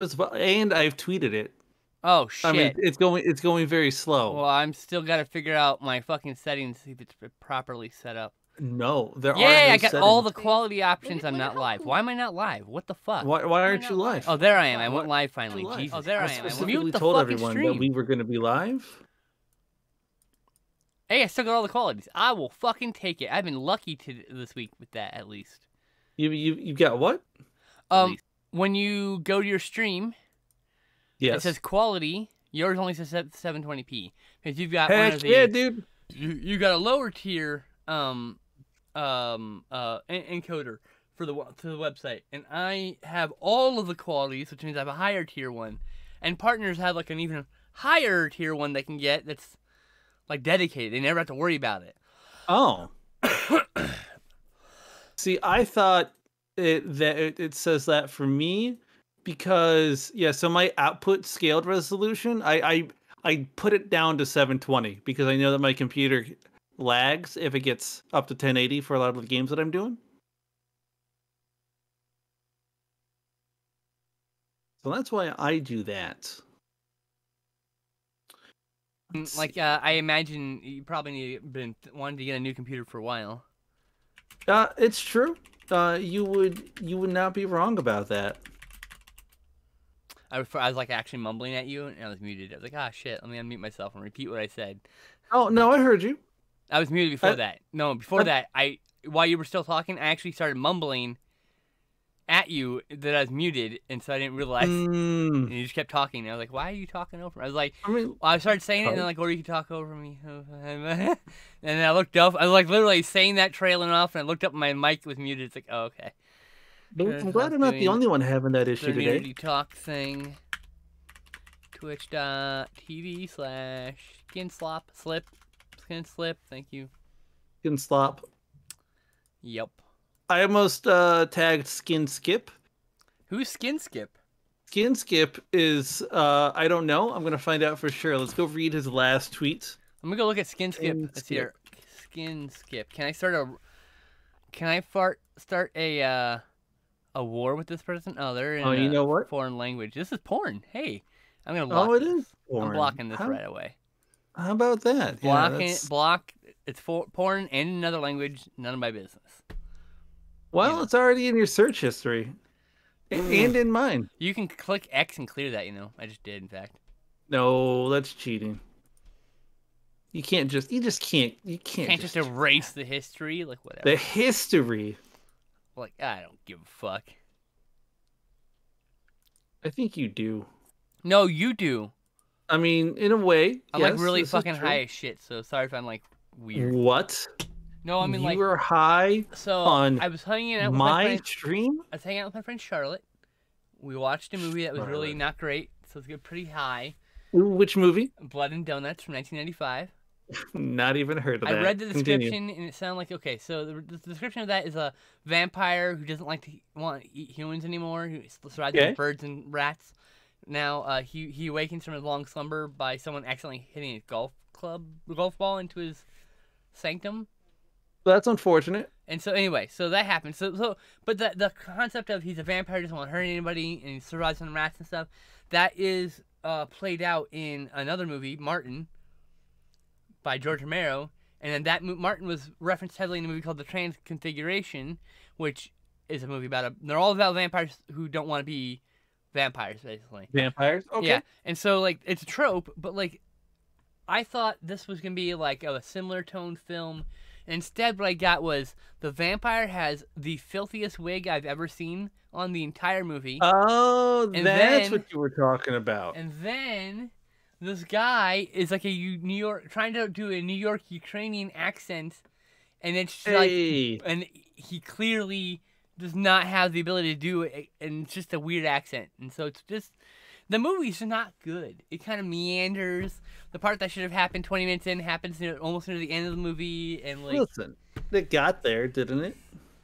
It's, and I've tweeted it. Oh shit! I mean, it's going it's going very slow. well, I'm still gotta figure out my fucking settings see if it's properly set up. no, there are. Yeah, no I got all the quality options. I'm not live. Why am I not live? What the fuck? Why, why aren't you live? Oh, there I am. I went live finally. Jesus. Oh, there I am. I specifically mute the told everyone stream. that we were going to be live. Hey, I still got all the qualities. I will fucking take it. I've been lucky to this week with that at least. You you you got what? Um. When you go to your stream, Yes. it says quality. Yours only says 720p because you've got one of the yeah, dude. you, you got a lower tier um um uh en- encoder for the to the website, and I have all of the qualities, which means I have a higher tier one, and partners have like an even higher tier one they can get that's like dedicated. They never have to worry about it. Oh. See, I thought it, that it, it says that for me because yeah. So my output scaled resolution, I I I put it down to 720 because I know that my computer lags if it gets up to 1080 for a lot of the games that I'm doing. So that's why I do that. Mm, Let's Like uh, I imagine you probably need been wanting to get a new computer for a while. Uh, it's true. Uh, you would you would not be wrong about that. I was, I was like actually mumbling at you, and I was muted. I was like, ah, shit. Let me unmute myself and repeat what I said. Oh no, I heard you. I was muted before I- that. No, before I- that, I while you were still talking, I actually started mumbling at you that I was muted, and so I didn't realize. Mm, And you just kept talking. And I was like, "Why are you talking over?" me?" I was like, I mean, I started saying it, and then like, "Or you can talk over me." and then I looked up. I was like literally saying that, trailing off, and I looked up. My mic was muted. It's like, oh, okay. I'm glad I'm not the only one having that issue The today. Talk thing. Twitch.tv slash skin slop slip skin slip. Thank you. Skin slop. Yep. I almost uh, tagged Skin Skip. Who's skin skip? Skin Skip is uh, I don't know. I'm gonna find out for sure. Let's go read his last tweet. Let me go look at skin skip. Skin Let's see here. Skin skip. Can I start a? Can I fart start a uh, a war with this person? Oh, they're in Oh, you a know what? foreign language. This is porn. Hey, I'm gonna block. Oh, it this. is. Porn. I'm blocking this how, right away. How about that? Yeah, Block. Block. It's for porn and another language. None of my business. Well, it's already in your search history, A- mm. and in mine. You can click X and clear that. You know, I just did. In fact. No, that's cheating. You can't just. You just can't. You can't. Can't just erase the history. Like whatever. the history. Like I don't give a fuck. I think you do. No, you do. I mean, in a way. I'm yes, like really fucking high as shit. So sorry if I'm like weird. What? No, I mean you like were high so. on I was hanging out with my, my friend. stream. I was hanging out with my friend Charlotte. We watched a movie that was really not great, so it's good, pretty high. Which movie? Blood and Donuts from 1995. Not even heard of it. I that. read the Continue. description and it sounded like okay. So the, the description of that is a vampire who doesn't like to want to eat humans anymore, who survives Okay. birds and rats. Now uh, he he awakens from his long slumber by someone accidentally hitting a golf club golf ball into his sanctum. That's unfortunate. And so anyway, so that happened. So so but the the concept of he's a vampire doesn't want to hurt anybody and he survives on rats and stuff, that is uh, played out in another movie, Martin, by George Romero. And then that mo- Martin was referenced heavily in a movie called The Transconfiguration, which is a movie about a. They're all about vampires who don't want to be vampires, basically. Vampires. Okay. Yeah, and so like it's a trope, but like I thought this was gonna be like a similar tone film. Instead, what I got was the vampire has the filthiest wig I've ever seen on the entire movie, Oh, And that's then- what you were talking about. and then this guy is like a New York trying to do a New York Ukrainian accent, and it's just like and he clearly does not have the ability to do it and it's just a weird accent. And so it's just the movie's not good. It kind of meanders. The part that should have happened 20 minutes in happens near, almost near the end of the movie and like listen, it got there, didn't it?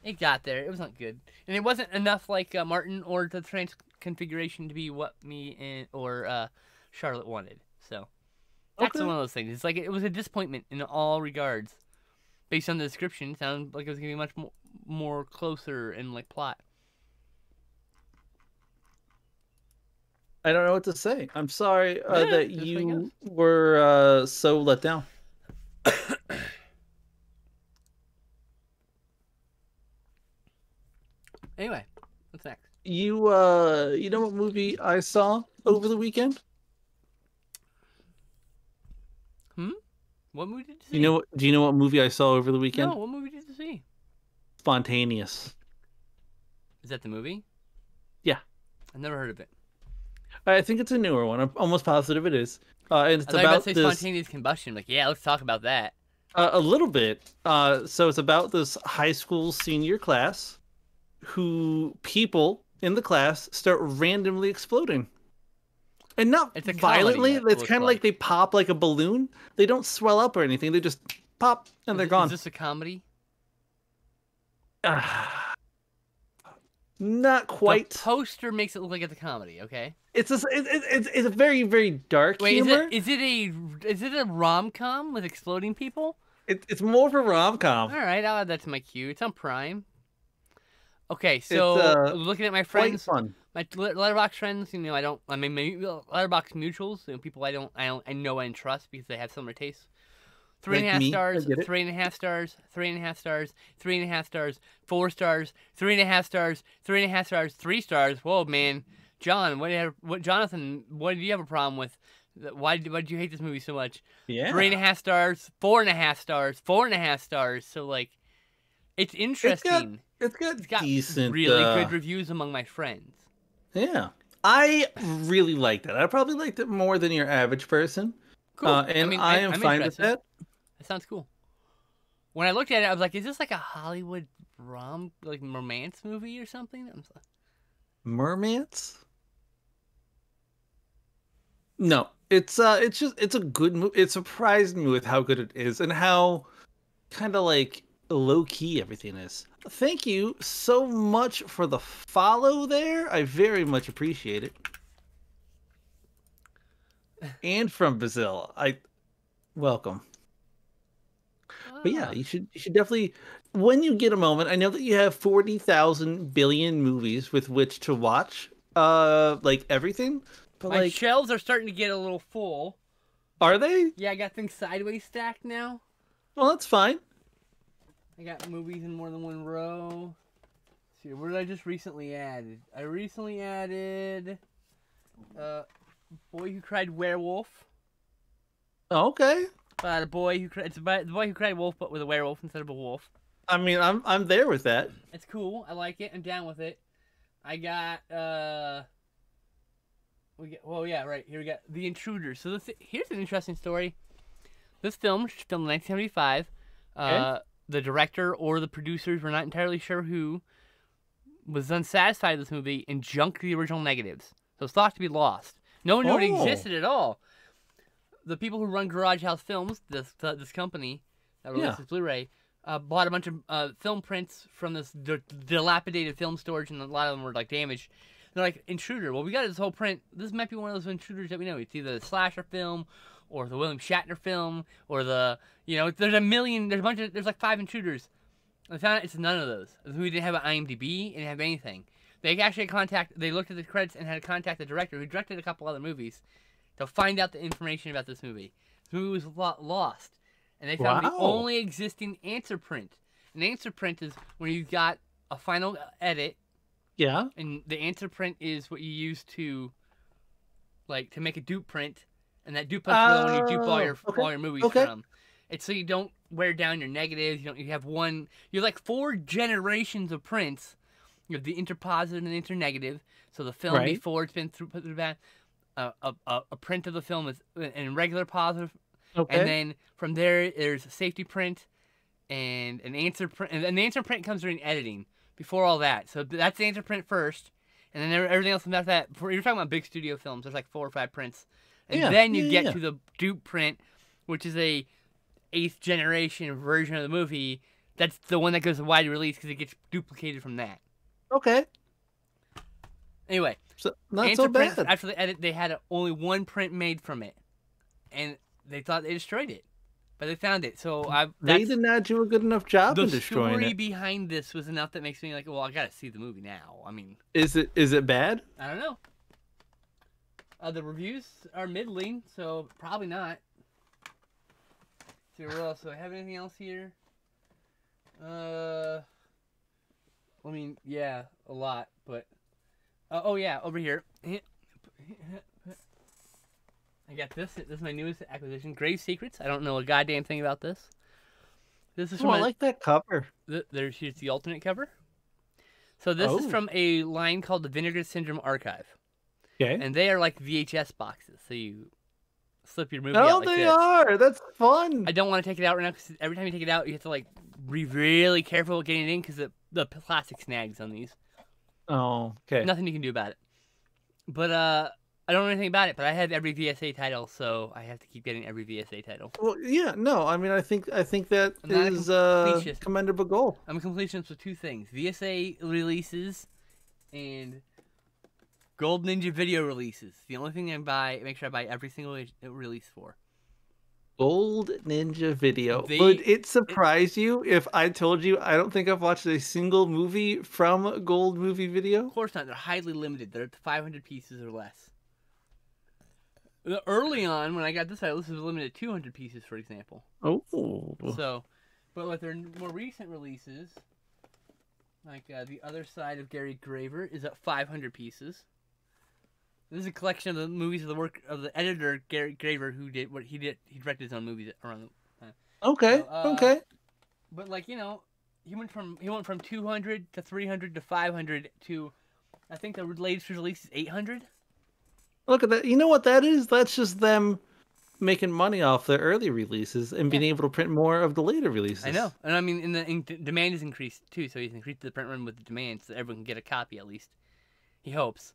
it got there. It was not good. And it wasn't enough like uh, martin or the trans configuration to be what me and or uh, charlotte wanted. So that's Okay. one of those things. It's like it was a disappointment in all regards. Based on the description it sounded like it was gonna be much more, more closer in like plot I don't know what to say. I'm sorry uh, Yeah, that you were uh, so let down. Anyway, what's next? You uh, you know what movie I saw over the weekend? Hmm. What movie did you see? You know? what- Do you know what movie I saw over the weekend? No, what movie did you see? Spontaneous. Is that the movie? Yeah. I've never heard of it. I think it's a newer one. I'm almost positive it is. Uh, and it's about about this spontaneous combustion. Like, yeah, let's talk about that. uh, a little bit. Uh, so it's about this high school senior class, who people in the class start randomly exploding, and not It's a violently. it It's kind of like. like they pop like a balloon. They don't swell up or anything. They just pop and they're Is- gone. Is this a comedy? Not The quite. poster makes it look like it's a comedy. Okay. It's a, it, it, it's it's a very very dark Wait, is it is it a is it a rom com with exploding people? It, it's more of a rom com. All right, I'll add that to my queue. It's on Prime. Okay, so uh, looking at my friends, fun. my let- Letterboxd friends, you know, I don't. I mean, my Letterboxd mutuals, you know, people I don't, I don't, I know and trust because they have similar tastes. Three and a half me, stars, three and a half stars, three and a half stars, three and a half stars, four stars, three and a half stars, three and a half stars, three stars. Whoa, man, John, what, have, what, Jonathan, what do you have a problem with? Why, did- why did you hate this movie so much? Yeah. Three and a half stars, four and a half stars, four and a half stars. So like, it's interesting. It's got, It's got decent. really uh, good reviews among my friends. Yeah. I really liked it. I probably liked it more than your average person. Cool. Uh, and I, mean, am I'm fine with that. That sounds cool. When I looked at it, I was like, "Is this like a Hollywood rom, like romance movie or something?" I'm so- Mermaids? No. It's uh it's just it's a good movie. It surprised me with how good it is and how kind of like low key everything is. Thank you so much for the follow there. I very much appreciate it. And from Brazil. I welcome. But yeah, Ah. you should you should definitely when you get a moment. I know that you have forty thousand billion movies with which to watch, uh, like everything. But my like, shelves are starting to get a little full. are they? Yeah, I got things sideways stacked now. Well, that's fine. I got movies in more than one row. Let's see, what did I just recently added? I recently added, uh, Boy Who Cried Werewolf. Okay. About the boy who cried. It's about the boy who cried wolf, but with a werewolf instead of a wolf. I mean, I'm I'm there with that. It's cool. I like it. I'm down with it. I got uh. We get well, yeah, right here we got the intruder. So this, here's an interesting story. This film, filmed in 1975, uh, the director or the producers were not entirely sure who was unsatisfied with this movie and junked the original negatives. So it's thought to be lost. No one knew it Oh. existed at all. The people who run Garage House Films, this this company that releases Yeah. Blu-ray, uh, bought a bunch of uh, film prints from this dilapidated film storage, and a lot of them were like damaged. They're like intruder. Well, we got this whole print. This might be one of those intruders that we know. It's either the slasher film, or the William Shatner film, or the you know. There's a million. There's a bunch of. There's like five intruders. I found out it's none of those. We didn't have an IMDb. Didn't have anything. They actually had contact. They looked at the credits and had to contact the director, who directed a couple other movies, to find out the information about this movie. This movie was lo- lost, and they found the only existing answer print. An answer print is when you got a final edit Yeah. and the answer print is what you use to like to make a dupe print and that dupe print is the one you dupe all oh, your Oh, okay, all your movies okay. from it's so you don't wear down your negatives you don't you have one you have like four generations of prints you have the interpositive and the internegative so the film Right. before it's been through put through that a, a, a print of the film is uh, in regular positive Okay. and then from there, there's a safety print and an answer print. And an answer print comes during editing before all that. So that's the answer print first. And then everything else after that. For, you're talking about big studio films. There's like four or five prints. And Yeah, then you yeah, get yeah. to the dupe print, which is a eighth generation version of the movie. That's the one that goes to wide release because it gets duplicated from that. okay. Anyway, So not answer so prints, bad. after the edit, they had only one print made from it. And they thought they destroyed it. But they found it. So I They did not do a good enough job in destroying it. The story behind this was enough that makes me like, well, I gotta see the movie now. I mean, Is it is it bad? I don't know. Uh, the reviews are middling, so probably not. see what else? Do I have anything else here? Uh, I mean, yeah, a lot, but uh, oh yeah, over here. I got this. This is my newest acquisition, Grave Secrets. I don't know a goddamn thing about this. This is Oh, from I like that cover. th- there's here's the alternate cover. So this is Oh. from a line called the Vinegar Syndrome Archive, Okay. and they are like VHS boxes. So you slip your movie Oh, out like they this. are. That's fun. I don't want to take it out right now because every time you take it out, you have to like be really careful getting it in because the the plastic snags on these. Oh, okay. Nothing you can do about it. But uh, I don't know anything about it. But I have every VSA title, so I have to keep getting every VSA title. Well, yeah, no. I mean, I think I think that is I'm not a is commendable goal. I'm a completionist with two things: VSA releases and Gold Ninja video releases. The only thing I buy, make sure I buy every single re- release for. Gold Ninja Video. They- Would it surprise you if I told you I don't think I've watched a single movie from Gold Movie Video? Of course not. They're highly limited. They're 500 pieces or less. Early on, when I got this I this was limited to 200 pieces, for example. Oh, So, but with their more recent releases, like uh, the other side of Gary Graver is at 500 pieces. This is a collection of the movies of the work of the editor Gary Graver, who did what he did. He directed his own movies around. The, time. okay, So, uh, okay. but like you know, he went from he went from 200 to 300 to 500 to, I think the latest release is 800. Look at that. You know what that is? That's just them making money off the early releases and being able to print more of the later releases. I know, and I mean, in the in, demand is increased too, so he's increased the print run with the demand, so everyone can get a copy at least. He hopes.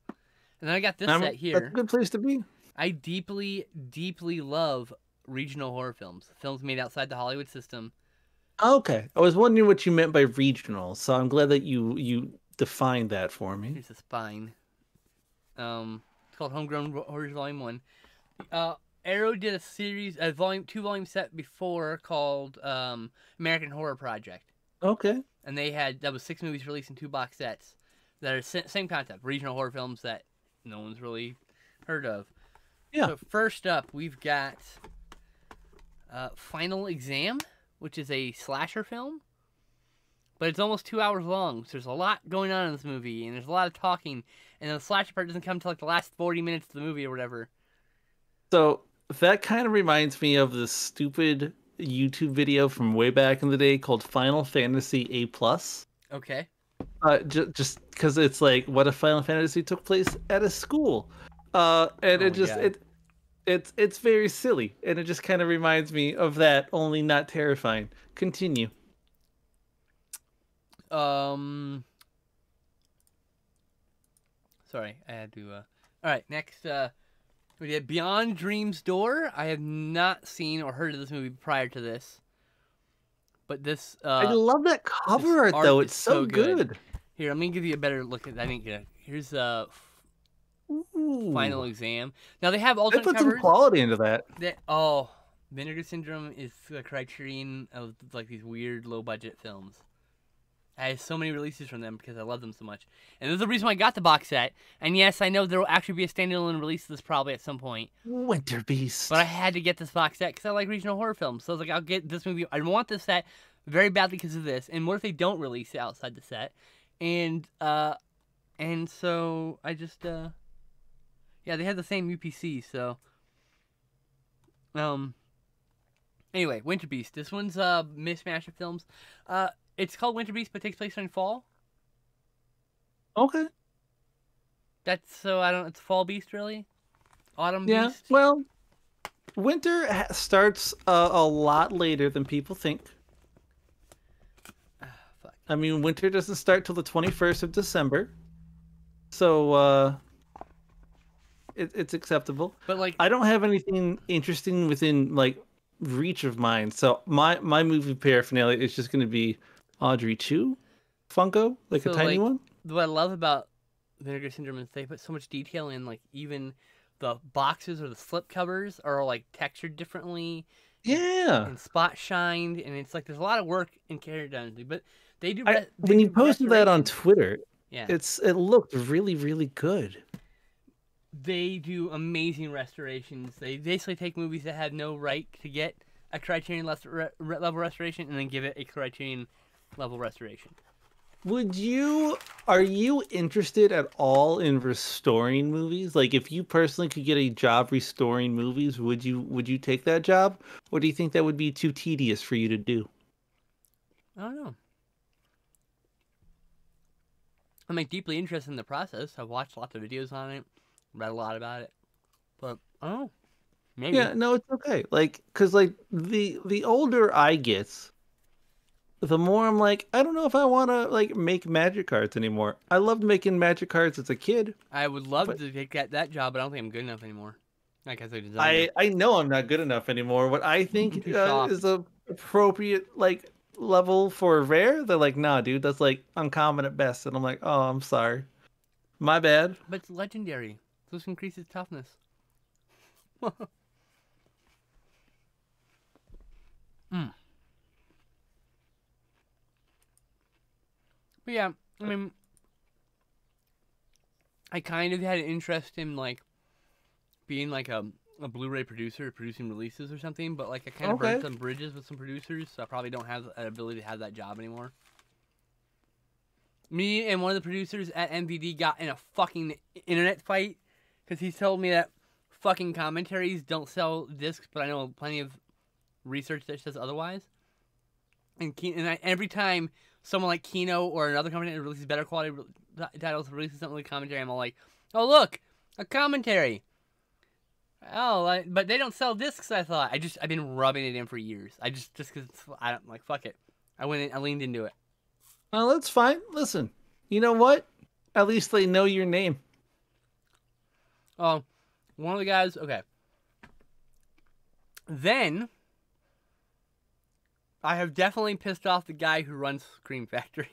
And then I got this I'm- set That's a here. good place to be. I deeply, deeply love regional horror films, films made outside the Hollywood system. Okay. I was wondering what you meant by regional, so I'm glad that you you defined that for me. Here's the spine. Um, it's called Homegrown Horrors Volume One. Uh, Arrow did a series, a volume, two volume set before called um, American Horror Project. Okay. and they had that was six movies released in two box sets that are sa- same concept regional horror films that no one's really heard of Yeah. so first up we've got uh, final exam which is a slasher film but it's almost two hours long so there's a lot going on in this movie and there's a lot of talking and the slasher part doesn't come until like the last 40 minutes of the movie or whatever So that kind of reminds me of this stupid YouTube video from way back in the day called Final Fantasy A Plus. okay Uh, ju- just because it's like, what if Final Fantasy took place at a school? Uh, and Oh it just God. it it's it's very silly, and it just kind of reminds me of that, only not terrifying. Continue. Um. Sorry, I had to. Uh... All right, next. Uh, we did Beyond Dreams Door. I have not seen or heard of this movie prior to this, but this. I Uh, love that cover art art though; it's so, so good. good. Here, let me give you a better look at. I didn't Here's uh, Ooh. Final Exam. Now they have all. They put some quality into that. That oh, Vinegar Syndrome is the criterion of like these weird low budget films. I have so many releases from them because I love them so much, and there's the reason why I got the box set. And yes, I know there will actually be a standalone release of this probably at some point, Winter Beast. but I had to get this box set because I like regional horror films. So I was like, I'll get this movie. I want this set very badly because of this. And what if they don't release it outside the set? And uh, and so I just uh, yeah, they had the same UPC. So um. Anyway, Winter Beast. This one's a mismatch of films. Uh, it's called Winter Beast, but takes place in fall. okay. That's so I don't. It's Fall Beast really. Autumn Yeah. Beast. Well, winter ha- starts uh, a lot later than people think. I mean, winter doesn't start till the 21st of December. So, uh, it, it's acceptable. But like, I don't have anything interesting within, like, reach of mine. So, my, my movie paraphernalia is just going to be Audrey 2 Funko, like So, a tiny like, one. what I love about Vinegar Syndrome is they put so much detail in. Like even the boxes or the slip covers are like textured differently Yeah. and spot shined, and it's like there's a lot of work and care done. But they do. I, re- they when you do posted that on. Twitter, yeah, it's it looked really, really good. they do amazing restorations. They basically take movies that had no right to get a Criterion les- re- re- level restoration and then give it a Criterion level restoration. Would you are you interested at all in restoring movies? Like if you personally could get a job restoring movies, would you would you take that job? Or do you think that would be too tedious for you to do? I don't know. I'm like deeply interested in the process. I've watched lots of videos on it, read a lot about it, but oh. Maybe. Yeah, no, it's okay. Like cuz like the the older I get, the more I'm like, I don't know if I want to like make magic cards anymore. I loved making magic cards as a kid. I would love But- to take that, that job, but I don't think I'm good enough anymore. Like as a designer. I I know I'm not good enough anymore. What I think uh, is a appropriate like level for rare. They're like, nah, dude, that's like uncommon at best. And I'm like, oh, I'm sorry, my bad. But it's legendary. So this increases toughness. mm. But yeah, I mean, I kind of had an interest in like being like a, a Blu-ray producer, producing releases or something. But like I kind of burned Okay. some bridges with some producers, so I probably don't have an ability to have that job anymore. Me and one of the producers at MVD got in a fucking internet fight because he told me that fucking commentaries don't sell discs, but I know plenty of research that says otherwise. And, Ke- and I, every time someone like Kino or another company that releases better quality re- titles releases something like commentary, I'm all like, oh look, a commentary. Oh, I, but they don't sell discs. I thought I just I've been rubbing it in for years. I just just because I don't like fuck it. I went in, I leaned into it. Well, that's fine. Listen, you know what? At least they know your name. Oh, one of the guys. Okay. Then I have definitely pissed off the guy who runs Scream Factory.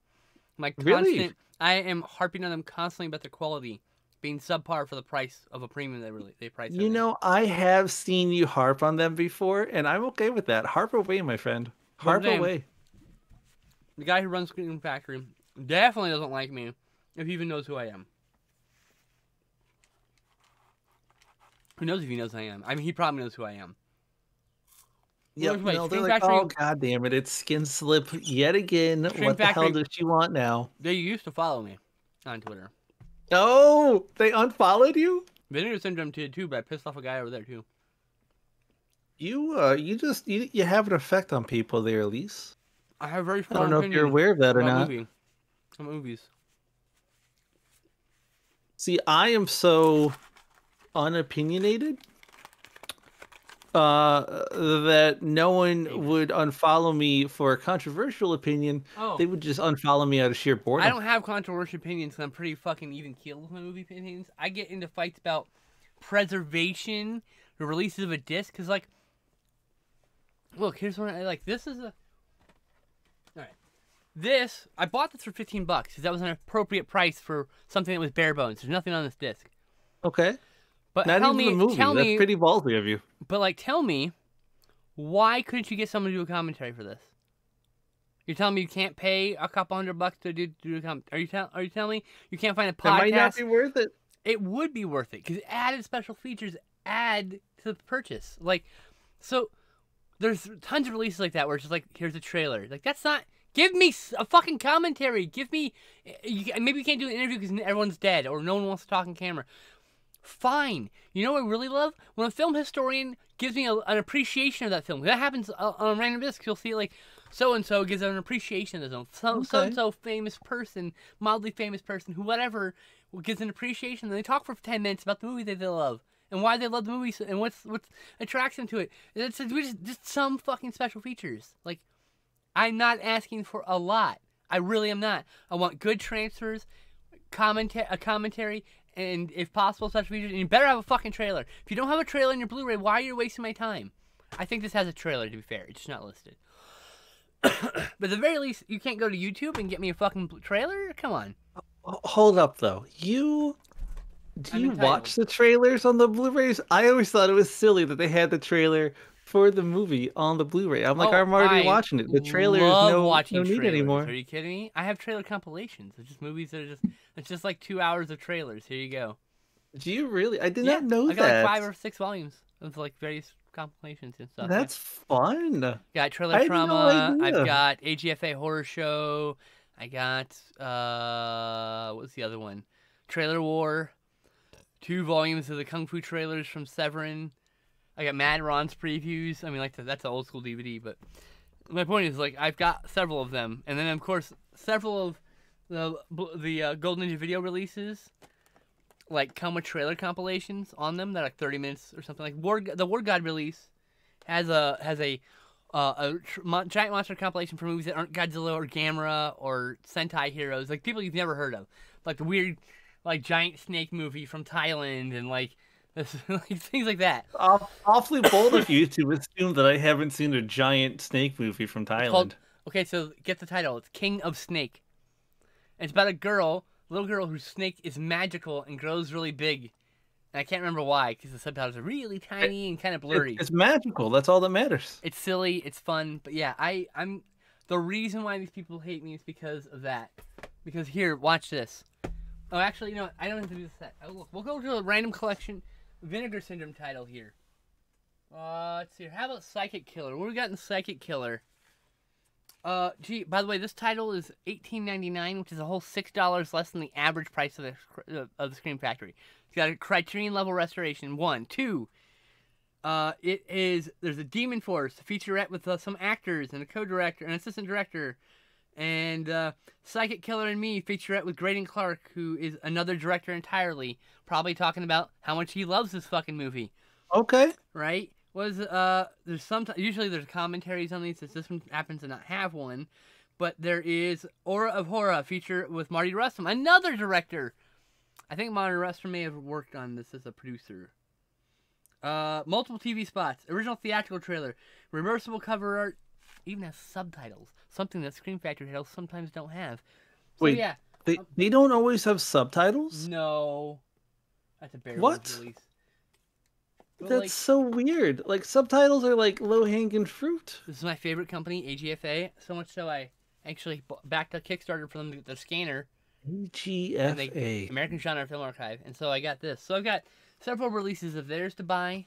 My constant, Really? I am harping on them constantly about their quality being subpar for the price of a premium they really they price. You know, I have seen you harp on them before, and I'm okay with that. Harp away, my friend. Harp away. the guy who runs Scream Factory definitely doesn't like me if he even knows who I am. Who knows if he knows who I am? I mean, he probably knows who I am. Yeah, no, they're like, Factory- oh god damn it, it's skin slip yet again. Scream what the hell does she want now? They used to follow me on Twitter. Oh, they unfollowed you? Vinegar Syndrome did too, but I pissed off a guy over there too. You uh you just you, you have an effect on people there, Elise. I have very I don't know if you're aware of that or not. movie- movies. See, I am so unopinionated uh that no one would unfollow me for a controversial opinion. Oh, They would just unfollow me out of sheer boredom. I don't have controversial opinions. I'm pretty fucking even keeled with my movie opinions. I get into fights about preservation, the releases of a disc, because like, look, here's one I like. This is a. All right, this I bought this for 15 bucks because that was an appropriate price for something that was bare bones. There's nothing on this disc. Okay. But Not tell me, movie. tell That's me, pretty ballsy of you. But like, tell me, why couldn't you get someone to do a commentary for this? You're telling me you can't pay a couple hundred bucks to do, do a com- Are you tell? Are you telling me you can't find a That might not be worth it. It would be worth it because added special features add to the purchase. Like, so there's tons of releases like that where it's just like, here's a trailer. Like that's not. Give me a fucking commentary. Give me. Eh, you, maybe you can't do an interview because everyone's dead or no one wants to talk on camera. Fine. You know what I really love? When a film historian gives me a, an appreciation of that film. That happens uh, on a random disc. You'll see like so and so gives an appreciation of the film. So so Okay. and so famous person, mildly famous person, who whatever, gives an appreciation. And they talk for ten minutes about the movie that they love and why they love the movie and what's what's attracts them to it. And It's just, just some fucking special features. Like I'm not asking for a lot. I really am not. I want good transfers, commenta- a commentary, and if possible, special features. And you better have a fucking trailer. If you don't have a trailer in your Blu-ray, why are you wasting my time? I think this has a trailer. To be fair, it's just not listed. but at the very least, you can't go to YouTube and get me a fucking trailer. Come on. Hold up though. You do I'm you entitled. watch the trailers on the Blu-rays? I always thought it was silly that they had the trailer for the movie on the Blu-ray. I'm like, Oh, I'm already I watching it. The trailer is no, watching no need trailers. anymore. Are you kidding me? I have trailer compilations. It's just movies that are just. It's just like two hours of trailers. Here you go. Do you really? I did yeah, not know that? I got that. like five or six volumes of like various compilations and stuff. That's fun. Got Trailer I had no Trauma. I've got AGFA Horror Show. I got uh, what's the other one? Trailer War. Two volumes of the Kung Fu trailers from Severin. I got Mad Ron's previews. I mean, like that's an old school DVD, but my point is like I've got several of them, and then of course several of the the uh, Golden Ninja video releases. Like come with trailer compilations on them that are like 30 minutes or something. Like War, the War God release has a has a uh, a tr- mon- giant monster compilation for movies that aren't Godzilla or Gamera or Sentai heroes, like people you've never heard of, like the weird, like giant snake movie from Thailand and like, like things like that. Aw- awfully bold of you to assume that I haven't seen a giant snake movie from Thailand. called- Okay, so get the title. It's King of Snake. It's about a girl, little girl whose snake is magical and grows really big. And I can't remember why, because the subtitles are really tiny and kind of It- blurry. it's magical. That's all that matters. It's silly, it's fun, but yeah, I I'm the reason why these people hate me is because of that. Because here, watch this. Oh, actually, you know, what? I don't have to do this. Set. Oh, look, we'll go to a random collection Vinegar Syndrome title here. Uh, let's see. How about Psychic Killer? What we got in Psychic Killer? Uh, gee, by the way, this title is eighteen ninety nine, which is a whole six dollars less than the average price of the of the Scream Factory. It's got a Criterion level restoration. One, two. Uh, it is there's a Demon Force featurette with uh, some actors and a co-director, an assistant director, and uh, Psychic Killer and Me featurette with Greydon Clark, who is another director entirely, probably talking about how much he loves this fucking movie Okay. right? Was uh, there's some usually there's commentaries on these. Since this one happens to not have one, but there is Aura of Horror feature with Mardi Rustam, another director. I think Mardi Rustam may have worked on this as a producer. Uh, multiple TV spots, original theatrical trailer, reversible cover art, even has subtitles. Something that Scream Factory titles sometimes don't have. So, Wait, yeah, They um, they don't always have subtitles. no, that's a bare What? release. But, That's like, so weird. Like subtitles are like low hanging fruit. This is my favorite company, AGFA. So much so I actually backed a Kickstarter for them to get the scanner, AGFA. American Genre Film Archive, and so I got this. So I've got several releases of theirs to buy.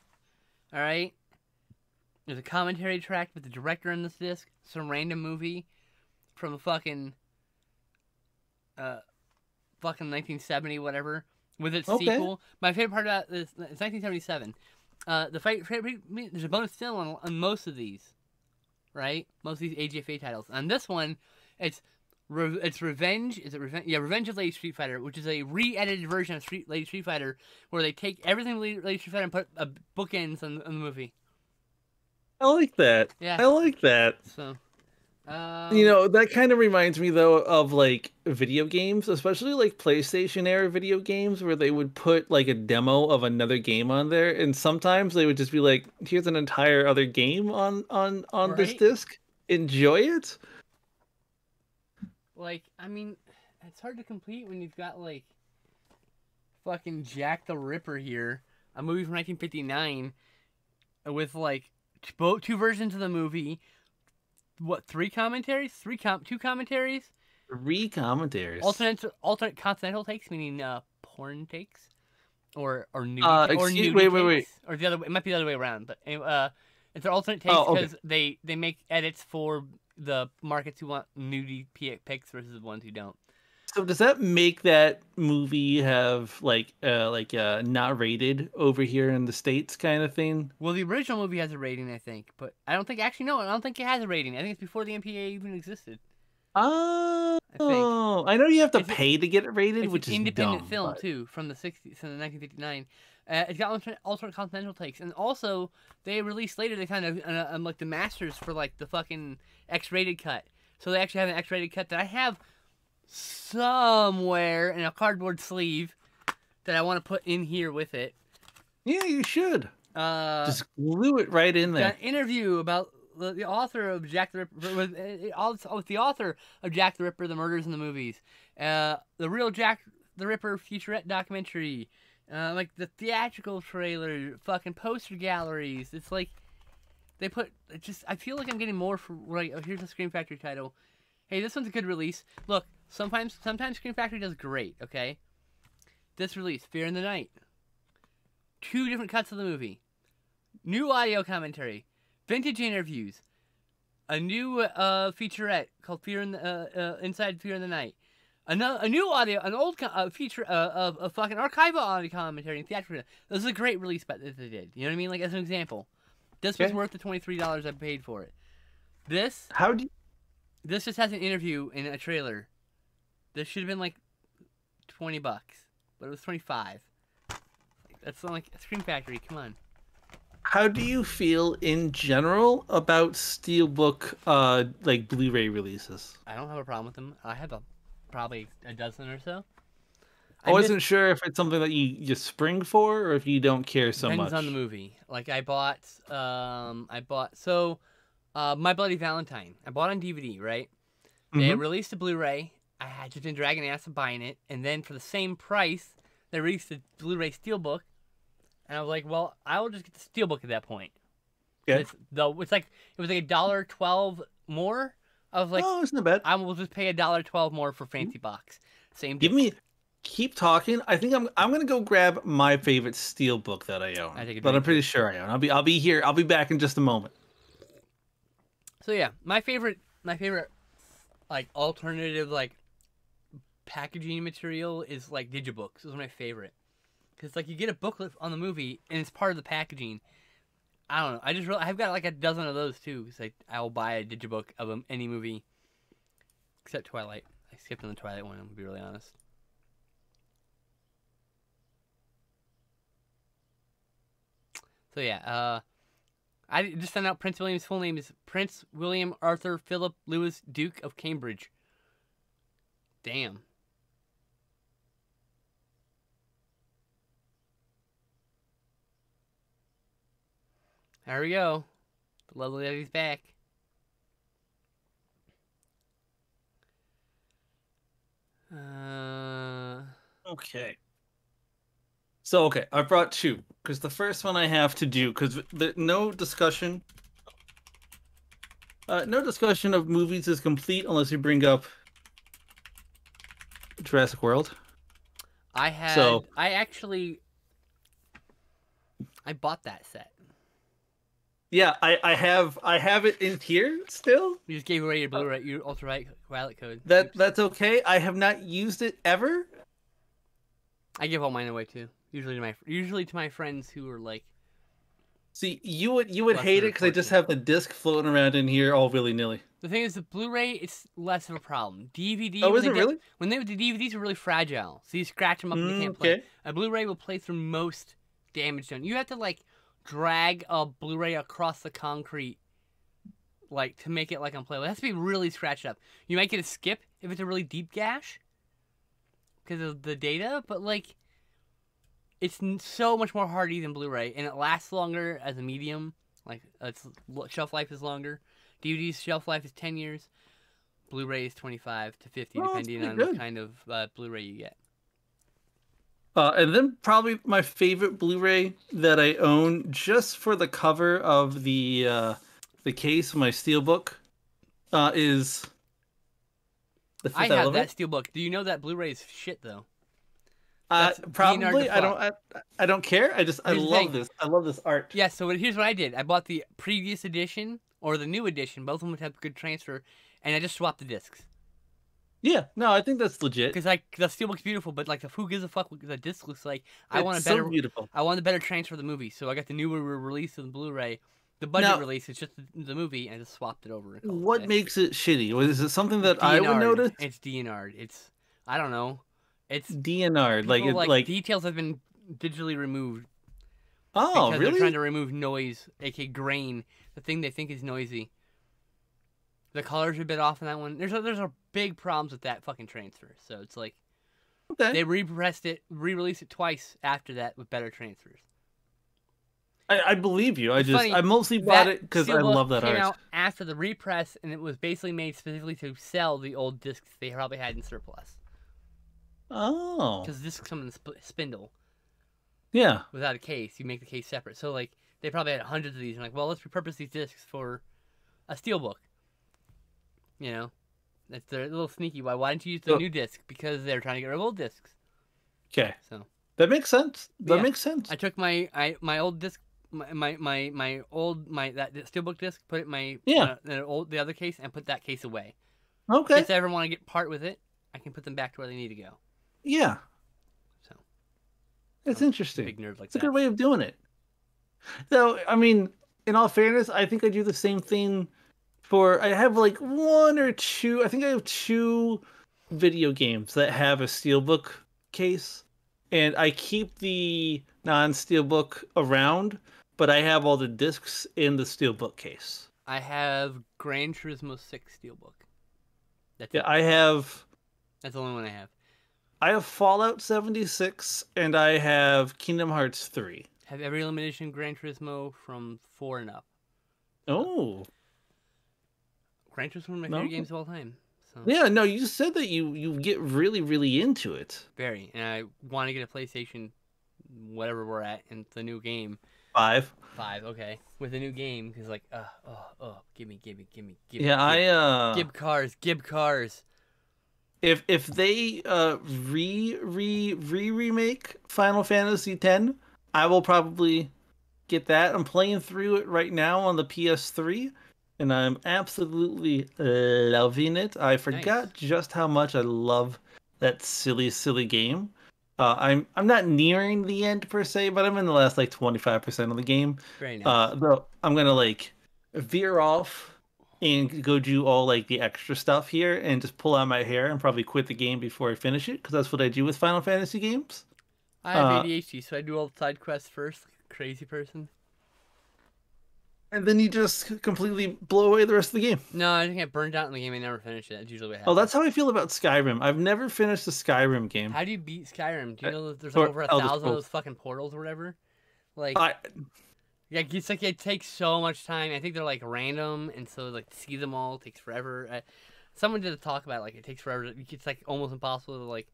All right. There's a commentary track with the director on this disc, some random movie from a fucking uh fucking 1970 whatever with its Okay. sequel. My favorite part about this it's 1977. Uh the fight there's a bonus still on, on most of these. Right? Most of these AGFA titles. On this one, it's Re- it's Revenge. Is it Revenge? Yeah, Revenge of Lady Street Fighter, which is a re-edited version of Street Lady Street Fighter, where they take everything Lady Lady Street Fighter and put uh, bookends on, on the movie. I like that. Yeah. I like that. So, um, You know, that kind of reminds me though of like video games, especially like PlayStation era video games where they would put like a demo of another game on there and sometimes they would just be like, here's an entire other game on on on this disc. Enjoy it. like, I mean, it's hard to complete when you've got like fucking Jack the Ripper here, a movie from 1959, with like both two versions of the movie. What three commentaries? Three com two commentaries. Three commentaries. alternate alternate continental takes, meaning uh, porn takes, or or nudie, Uh, or nudie wait, wait, wait. takes, or the other. way- It might be the other way around, but uh, it's an alternate takes Oh, okay. because they they make edits for the markets who want nudie pics versus the ones who don't. So does that make that movie have like uh like uh not rated over here in the states kind of thing? Well, the original movie has a rating, I think, but I don't think actually no, I don't think it has a rating. I think it's before the MPA even existed. Oh, think. I know you have to It's a- pay to get it rated, It's which an is independent dumb, film but- too, from the '60s, from the 1959. Uh, it's got alternate, alternate continental takes, and also they released later. They kind of uh, um, like the masters for like the fucking X-rated cut. So they actually have an X-rated cut that I have somewhere in a cardboard sleeve that I want to put in here with it. Yeah, you should Uh, just glue it right in there. an interview about the, the author of Jack the Ripper with, uh, uh, with the author of Jack the Ripper: The Murders in the Movies, uh, the real Jack the Ripper featurette documentary, uh, like the theatrical trailer, fucking poster galleries. It's like they put just. I feel like I'm getting more for like. Oh, here's a Scream Factory title. Hey, this one's a good release. Look, sometimes sometimes Scream Factory does great. Okay, this release, Fear in the Night. two different cuts of the movie, new audio commentary, vintage interviews, a new uh, featurette called "Fear in the uh, uh, Inside Fear in the Night." Another, a new audio, an old co- uh, feature uh, of a fucking archival audio commentary and theatrical. This is a great release but that they did. You know what I mean? Like as an example, this was worth the twenty three dollars I paid for it. This How do you, this just has an interview in a trailer. This should have been like twenty bucks, but it was twenty five. That's not like Scream Factory. Come on. how do you feel in general about steelbook uh like Blu-ray releases? I don't have a problem with them. I have a probably a dozen or so. I wasn't sure if it's something that you you spring for or if you don't care so Depends much. on the movie. Like I bought, um, I bought so, uh, My Bloody Valentine. I bought on DVD, right? They Mhm. released a Blu-ray. I had just been dragging ass of buying it, and then for the same price, they released the Blu-ray Steelbook, and I was like, well, I will just get the Steelbook at that point. Okay. It's, the, it's like it was like a dollar twelve more. I was like, oh, it's not bad. I will just pay a dollar twelve more for fancy mm-hmm. box. Same. Give me keep talking. I think I'm I'm gonna go grab my favorite steelbook that I own. I a but I'm pretty sure I own. I'll be I'll be here. I'll be back in just a moment. So yeah, my favorite, my favorite, like alternative like packaging material is like digibooks. Those my favorite because like you get a booklet on the movie and it's part of the packaging. I don't know. I just really, I've got like a dozen of those too. Cause like I will buy a digibook of any movie except Twilight. I skipped on the Twilight one. I'm gonna be really honest. So yeah, uh, I just found out Prince William's full name is Prince William Arthur Philip Louis Duke of Cambridge. Damn. There we go. The lovely lady's back. Uh, Okay. So okay, I brought two because the first one I have to do because no discussion. Uh, no discussion of movies is complete unless you bring up Jurassic World. I had. So- I actually. I bought that set. Yeah, I, I have I have it in here still. You just gave away your Blu-ray, your ultra violet code. That Oops. that's okay. I have not used it ever. I give all mine away too. Usually to my usually to my friends who are like, See, you would you would hate it because I just have the disc floating around in here all willy nilly. the thing is the Blu-ray it's less of a problem. DVD. Oh, when is they it get- really? When they the DVDs are really fragile, so you scratch them up and you Mm, can't play. okay. A Blu-ray will play through most damage done. You have to like drag a Blu-ray across the concrete, like to make it like unplayable. It has to be really scratched up. You might get a skip if it's a really deep gash, because of the data. But like, it's n- so much more hardy than Blu-ray, and it lasts longer as a medium. Like its shelf life is longer. DVD's shelf life is ten years. Blu-ray is twenty-five to fifty, Oh, depending on good. what kind of uh, Blu-ray you get. Uh, and then probably my favorite Blu-ray that I own, just for the cover of the uh, the case of my steelbook, uh, is the Fifth I have that steelbook. Do you know that Blu-ray is shit though? Uh, probably I don't I, I don't care. I just I Here's the love this. I love this art. Yeah. So here's what I did. I bought the previous edition or the new edition. Both of them would have good transfer, and I just swapped the discs Yeah, no, I think that's legit. because like the steelbook's beautiful, but like who gives a fuck what the disc looks like? I It's want a so better. beautiful. I want a better transfer of the movie, so I got the newer release of the Blu-ray. The budget Now- release is just the, the movie, and I just swapped it over. called it What makes it shitty? Is it something that I would DNR'd. notice? It's DNR. It's I don't know. It's DNR, like it, like, like details have been digitally removed oh because really? they're trying to remove noise, aka grain, the thing they think is noisy. The colors are a bit off in that one. There's a, there's a big problems with that fucking transfer. So it's like okay. they repressed it, re-released it twice after that with better transfers. I, I believe you. I It's just funny, I mostly bought it because I love that came art. out after the repress, and it was basically made specifically to sell the old discs they probably had in surplus. Oh, Because discs come in sp- spindle yeah. without a case. You make the case separate. So like they probably had hundreds of these. And like, well, let's repurpose these discs for a steelbook. You know, that's they're a little sneaky. Why? Why didn't you use the So- new disc? Because they're trying to get rid of old discs. Okay. So That makes sense. That Yeah. makes sense. I took my I my old disc my my my, my old my that steelbook disc put it in my Yeah. uh, the old the other case and put that case away. okay. If I ever want to get part with it, I can put them back to where they need to go. Yeah. So It's I'm interesting. big nerd like It's a good way of doing it. Though, I mean, in all fairness, I think I do the same thing for. I have like one or two. I think I have two video games that have a steelbook case, and I keep the non-steelbook around, but I have all the discs in the steelbook case. I have Gran Turismo Six steelbook. That's Yeah, it. I have. That's the only one I have. I have Fallout 76 and I have Kingdom Hearts 3. Have every limited edition Gran Turismo from four and up. Oh. Gran Turismo one of my No. favorite games of all time. So Yeah, no, you said that you you get really really into it. very, and I want to get a PlayStation, whatever we're at, and the new game. 5. Five, okay, with a new game because like, uh, oh, oh, give me, give me, give me, give me. Yeah, I uh Gib cars, Gib cars. if if they uh re re re remake Final Fantasy X, I will probably get that. I'm playing through it right now on the PS3 and I'm absolutely loving it. I forgot just how much I love that silly silly game. Uh, I'm I'm not nearing the end per se, but I'm in the last like 25% of the game. Very nice. Uh, though I'm gonna like veer off and go do all like the extra stuff here and just pull out my hair and probably quit the game before I finish it because that's what I do with Final Fantasy games. I have uh, ADHD, so I do all the side quests first. Crazy person. And then you just completely blow away the rest of the game. No, I just get burned out in the game. I never finish it. That's usually what happens. Oh, that's how I feel about Skyrim. I've never finished the Skyrim game. How do you beat Skyrim? Do you Uh, know that there's like over a Elder thousand of those fucking portals or whatever? Like, I yeah, it's like it takes so much time. I think they're like random, and so like to see them all takes forever. I, someone did a talk about it, like it takes forever. It's like almost impossible to like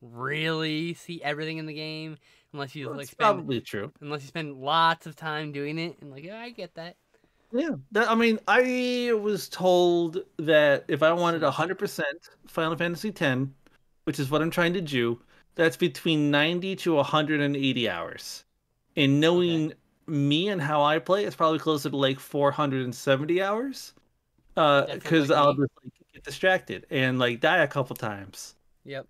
really see everything in the game unless you like that's spend probably true. unless you spend lots of time doing it. And like, yeah, I get that. Yeah, that, I mean, I was told that if I wanted 100% Final Fantasy X, which is what I'm trying to do, that's between 90 to 180 hours. And knowing me and how I play, it's probably closer to like 470 hours. Uh, because like I'll just like, get distracted and like die a couple times. Yep.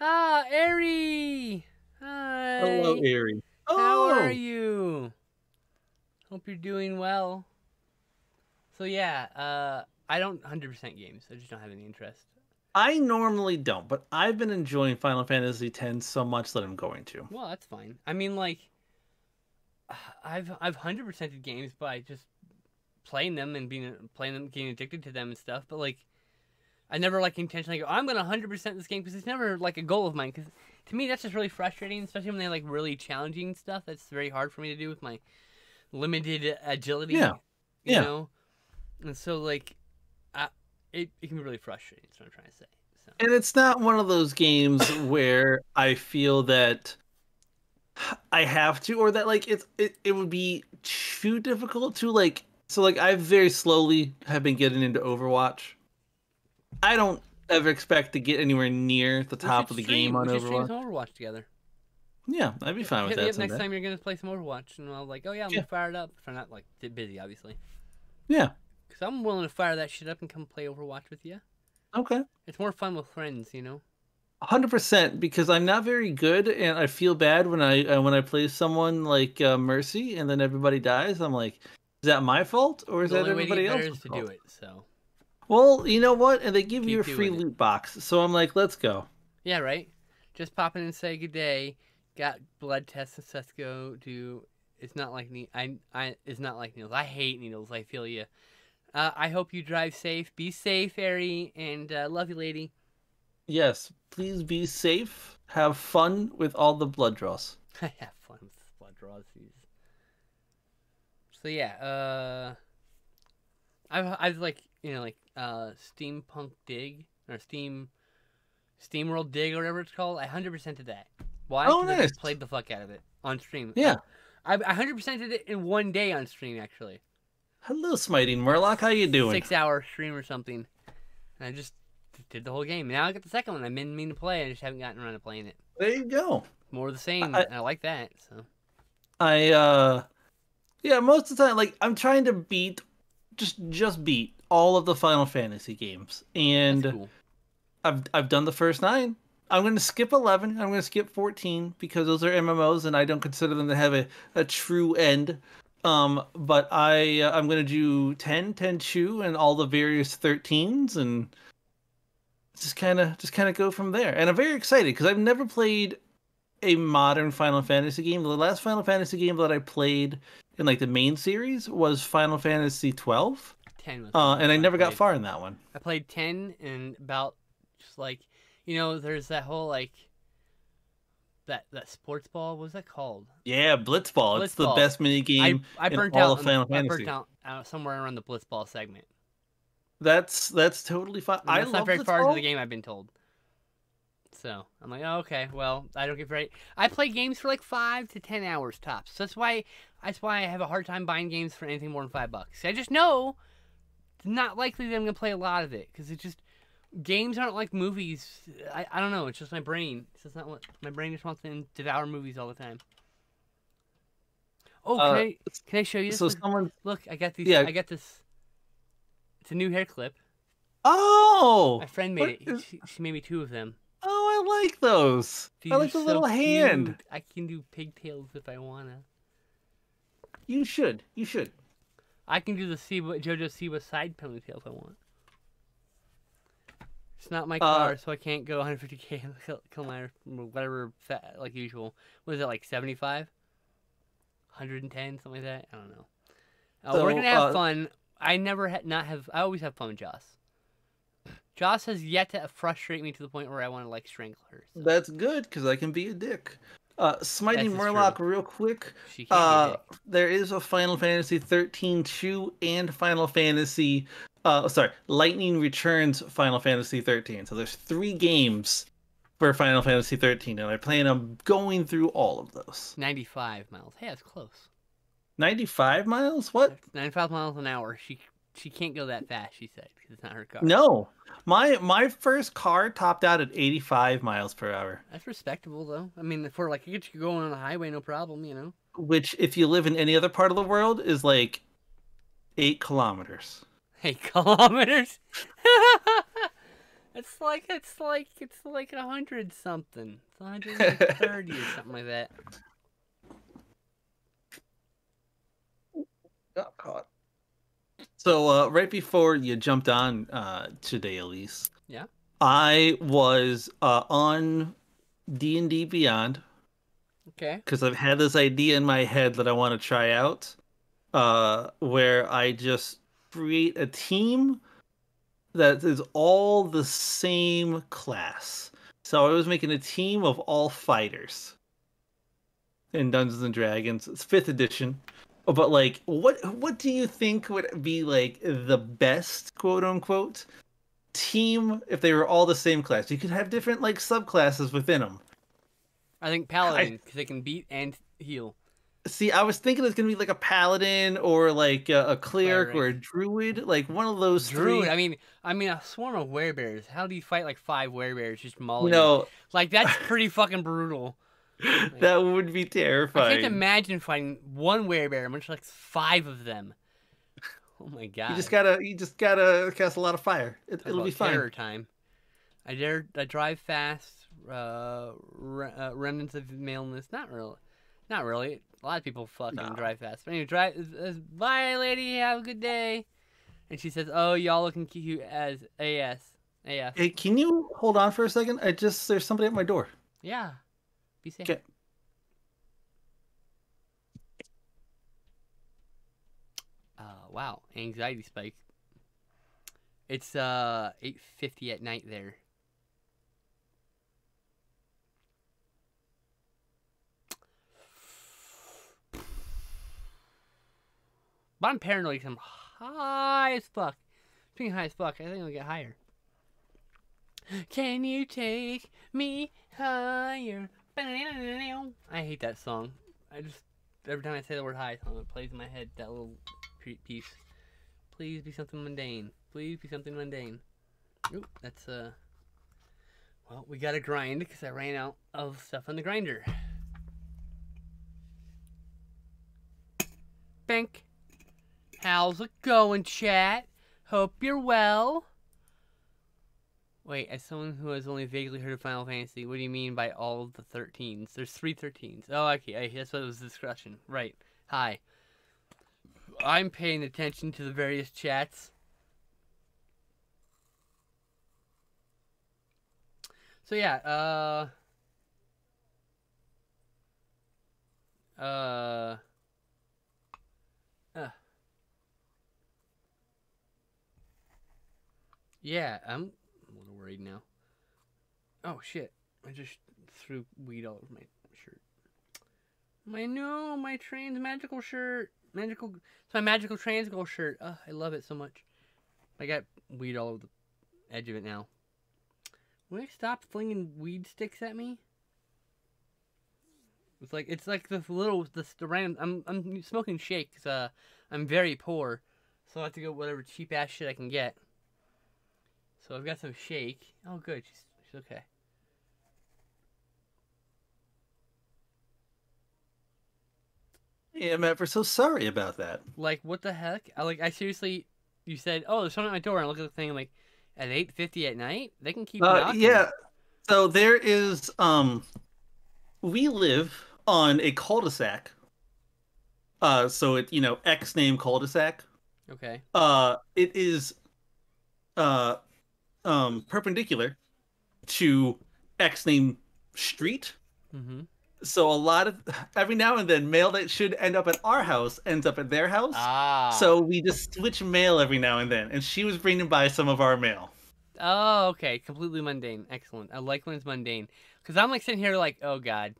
Ah, Ari. Hi. Hello, Ari. How Oh, are you? Hope you're doing well. So yeah, uh, I don't 100% games. I just don't have any interest. I normally don't, but I've been enjoying Final Fantasy X so much that I'm going to. Well, that's fine. I mean, like, I've I've 100%ed games by just playing them and being playing them, getting addicted to them and stuff. But like, I never like intentionally go. I'm gonna 100% this game because it's never like a goal of mine. Because to me, that's just really frustrating, especially when they like really challenging stuff. That's very hard for me to do with my limited agility. Yeah. You Yeah. know, and so like, I, it it can be really frustrating. That's what I'm trying to say. So. And it's not one of those games where I feel that I have to, or that like it's it, it would be too difficult to like. So like I very slowly have been getting into Overwatch. I don't ever expect to get anywhere near the top of the stream- game on we should stream Overwatch. Overwatch together. Yeah, I'd be fine with Hit me that. up next time you're gonna play some Overwatch, and I'll like, oh yeah, I'm Yeah. gonna fire it up. If I'm not like too busy, obviously, Yeah. because I'm willing to fire that shit up and come play Overwatch with you. Okay. It's more fun with friends, you know. hundred percent because I'm not very good and I feel bad when I uh, when I play someone like uh, Mercy and then everybody dies. I'm like, is that my fault or is the that only way to everybody else's is to do it. So Well, you know what? And they give you a free doing it. loot box, so I'm like, let's go. yeah, right. Just pop in and say good day. Got blood tests. and Let's go do. It's not like ne- I I. It's not like needles. I hate needles. I feel you. Uh, I hope you drive safe. Be safe, Ari, and uh, love you, lady. Yes, please be safe. Have fun with all the blood draws. I have fun with blood draws. So yeah, uh, I've I've like you know like uh steampunk dig or steam, steamworld dig or whatever it's called. I hundred percent did that. Why? Oh, I nice. just played the fuck out of it on stream. Yeah. I I hundred percent did it in one day on stream actually. Hello, Smiting Murloc. How you doing? Six hour stream or something. And I just did the whole game. Now I got the second one. I've been meaning to play. I just haven't gotten around to playing it. There you go. more of the same. I- I like that. So I uh yeah, most of the time like I'm trying to beat just just beat all of the Final Fantasy games. And cool. I've I've done the first 9. I'm going to skip 11. I'm going to skip 14 because those are MMOs and I don't consider them to have a, a true end. Um but I uh, I'm going to do 10, 10 2 and all the various 13s and just kind of just kind of go from there. And I'm very excited because I've never played a modern Final Fantasy game. The last Final Fantasy game that I played in like the main series was Final Fantasy 12, Ten was uh, and I never got far in that one. I played ten and about just like you know, there's that whole like that that sports ball. What was that called? Yeah, Blitzball. It's the best mini game. I I in burnt all out. of Final I burnt out uh, somewhere around the blitzball segment. That's that's totally fine. And I that's love not very far into the game. I've been told. So I'm like, oh, okay, well, I don't get very. I play games for like five to ten hours tops. So that's why that's why I have a hard time buying games for anything more than five bucks. I just know it's not likely that I'm gonna play a lot of it because it just games aren't like movies. I, I don't know. It's just my brain. It's just not what my brain just wants to devour movies all the time. Oh, can Uh, I can I show you this? So one? someone. Look, I got these. Yeah. I got this. It's a new hair clip. Oh, My friend made it. is- She, she made me two of them. oh, I like those. These I like the so little hand. cute. I can do pigtails if I wanna. You should. You should. I can do the Siwa, JoJo Siwa side ponytail if I want. It's not my Uh, car, so I can't go 150k and kill, kill my whatever fat, like usual. What is it like 75? 110, something like that. I don't know. Uh, we're gonna have uh, fun. I never ha- not have. I always have fun with Joss. Joss has yet to frustrate me to the point where I want to like strangle her. So That's good because I can be a dick. Uh, Smiting Murloc, true. real quick. Uh, there is a Final Fantasy 13 2 and Final Fantasy. Uh, sorry, Lightning Returns Final Fantasy 13. So there's three games for Final Fantasy 13, and I plan on going through all of those. 95 miles. Hey, that's close. 95 miles? What? 95 miles an hour. She she can't go that fast. She said because it's not her car. No, my my first car topped out at 85 miles per hour. That's respectable though. I mean, for like you get you going on the highway, no problem. You know. Which, if you live in any other part of the world, is like eight kilometers. Eight kilometers. it's like it's like it's like a hundred something. It's a hundred and thirty or something like that. got caught. So uh, right before you jumped on uh, today, Elise. Yeah. I was uh, on D and D Beyond Okay. because I've had this idea in my head that I want to try out, uh, where I just create a team that is all the same class. So I was making a team of all fighters in Dungeons and Dragons. It's fifth edition. But like, what what do you think would be like the best quote unquote team if they were all the same class? You could have different like subclasses within them. I think paladin because they can beat and heal. See, I was thinking it's gonna be like a paladin or like a, a cleric or a druid, like one of those Druid. three. I mean, I mean a swarm of werebears. How do you fight like five werebears just mauling? you? no, Like that's pretty fucking brutal. that would be terrifying. I can't imagine fighting one werebear, much like five of them. Oh my god! You just gotta, you just gotta cast a lot of fire. It, it'll be fine. Terror time. I dare. I drive fast. Uh, re- uh, remnants of maleness. Not really. Not really. A lot of people fucking No. drive fast. But anyway, drive. Uh, bye, lady. Have a good day. And she says, "Oh, y'all looking cute as as af. Hey, can you hold on for a second? I just there's somebody at my door. Yeah. Be safe. Okay. Uh, wow, anxiety spike. It's uh 8:50 at night there. But I'm paranoid I'm high as fuck. Being high as fuck, I think I'll get higher. Can you take me higher? I hate that song. I just every time I say the word high song, it plays in my head that little piece. Please be something mundane. Please be something mundane. Oop, that's uh. Well, we gotta grind because I ran out of stuff on the grinder. Bank. How's it going, chat? Hope you're well. Wait, as someone who has only vaguely heard of Final Fantasy, what do you mean by all of the 13s? There's three 13s. Oh, okay, that's what was discussion. Right. Hi. I'm paying attention to the various chats. So yeah, uh uh uh Yeah, I'm worried now. Oh shit. I just threw weed all over my shirt. My no, my train's magical shirt. Magical it's my magical transgoal shirt. I love it so much. I got weed all over the edge of it now. Will you stop flinging weed sticks at me? It's like it's like this little this the random. I'm I'm smoking shake because uh I'm very poor, so I have to go whatever cheap ass shit I can get. So I've got some shake. Oh, good. She's she's okay. Yeah, I'm ever so sorry about that. Like what the heck? I like I seriously. You said, "Oh, there's someone at my door," and I look at the thing. I'm like, at 8:50 at night, they can keep. Uh, yeah. So there is um, we live on a cul-de-sac. Uh, so it you know X name cul-de-sac. Okay. Uh, it is uh, um, perpendicular to X name street. Mm-hmm. So a lot of every now and then mail that should end up at our house ends up at their house. Ah. So we just switch mail every now and then, and she was bringing by some of our mail. Oh, okay. Completely mundane. Excellent. I like when it's mundane. Because I'm like sitting here like, oh god,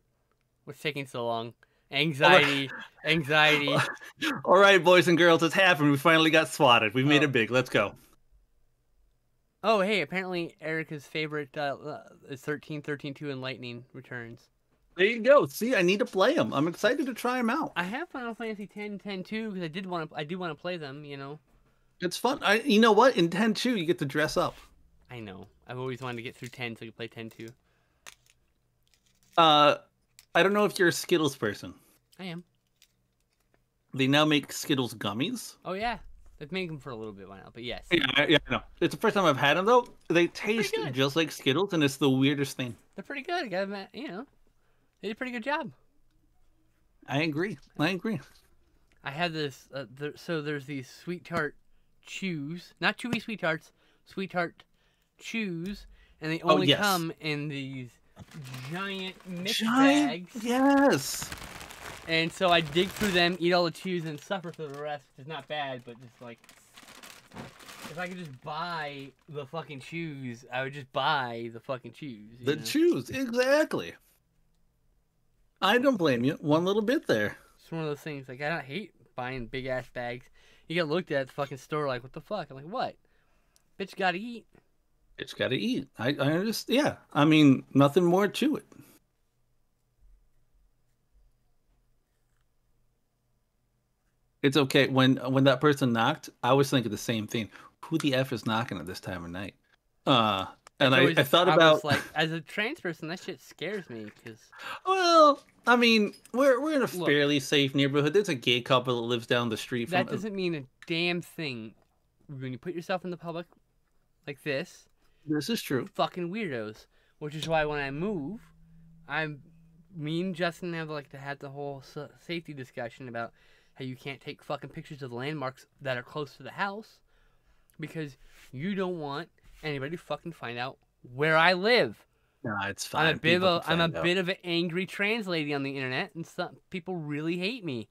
what's taking so long? Anxiety, anxiety. All right, boys and girls, it's happened. We finally got swatted. We made Oh. it big. Let's go. Oh, hey, apparently Erica's favorite uh, uh, is 13, 13, 2, and Lightning returns. There you go. See, I need to play them. I'm excited to try them out. I have Final Fantasy 10, 10, 2 because I did want to. I do want to play them. You know. It's fun. I, you know what? In 10 2, you get to dress up. I know. I've always wanted to get through 10 so I can play 10 2. Uh, I don't know if you're a Skittles person. I am. They now make Skittles gummies. Oh yeah, they've made them for a little bit by now, but yes. Yeah, yeah, I know. It's the first time I've had them though. They taste just like Skittles, and it's the weirdest thing. They're pretty good. I gotta admit, you know, they did a pretty good job. I agree. I agree. I had this. Uh, there, so there's these sweet tart chews, not chewy sweet tarts, sweet tart chews, and they Oh, only yes. come in these giant mix Giant. bags. Yes. And so I dig through them, eat all the chews, and suffer for the rest, which is not bad, but just like. If I could just buy the fucking chews, I would just buy the fucking chews. you The know? choose exactly. I don't blame you one little bit there. It's one of those things. Like I don't hate buying big ass bags. You get looked at at the fucking store like, what the fuck? I'm like, what? Bitch, gotta eat. It's got to eat. I, I understand. Yeah. I mean, nothing more to it. It's okay. When when that person knocked, I was thinking the same thing. Who the f is knocking at this time of night? Uh, and I, I thought was about like, as a trans person, that shit scares me because well, I mean, we're we're in a Look. fairly safe neighborhood. There's a gay couple that lives down the street from that doesn't mean a damn thing. When you put yourself in the public like this, This is true. fucking weirdos. Which is why when I move, I'm me and Justin have like to have the whole safety discussion about how you can't take fucking pictures of the landmarks that are close to the house because you don't want anybody to fucking find out where I live. Nah, it's fine. I'm a bit of People a, can I'm a out. bit of an angry trans lady on the internet, and some people really hate me.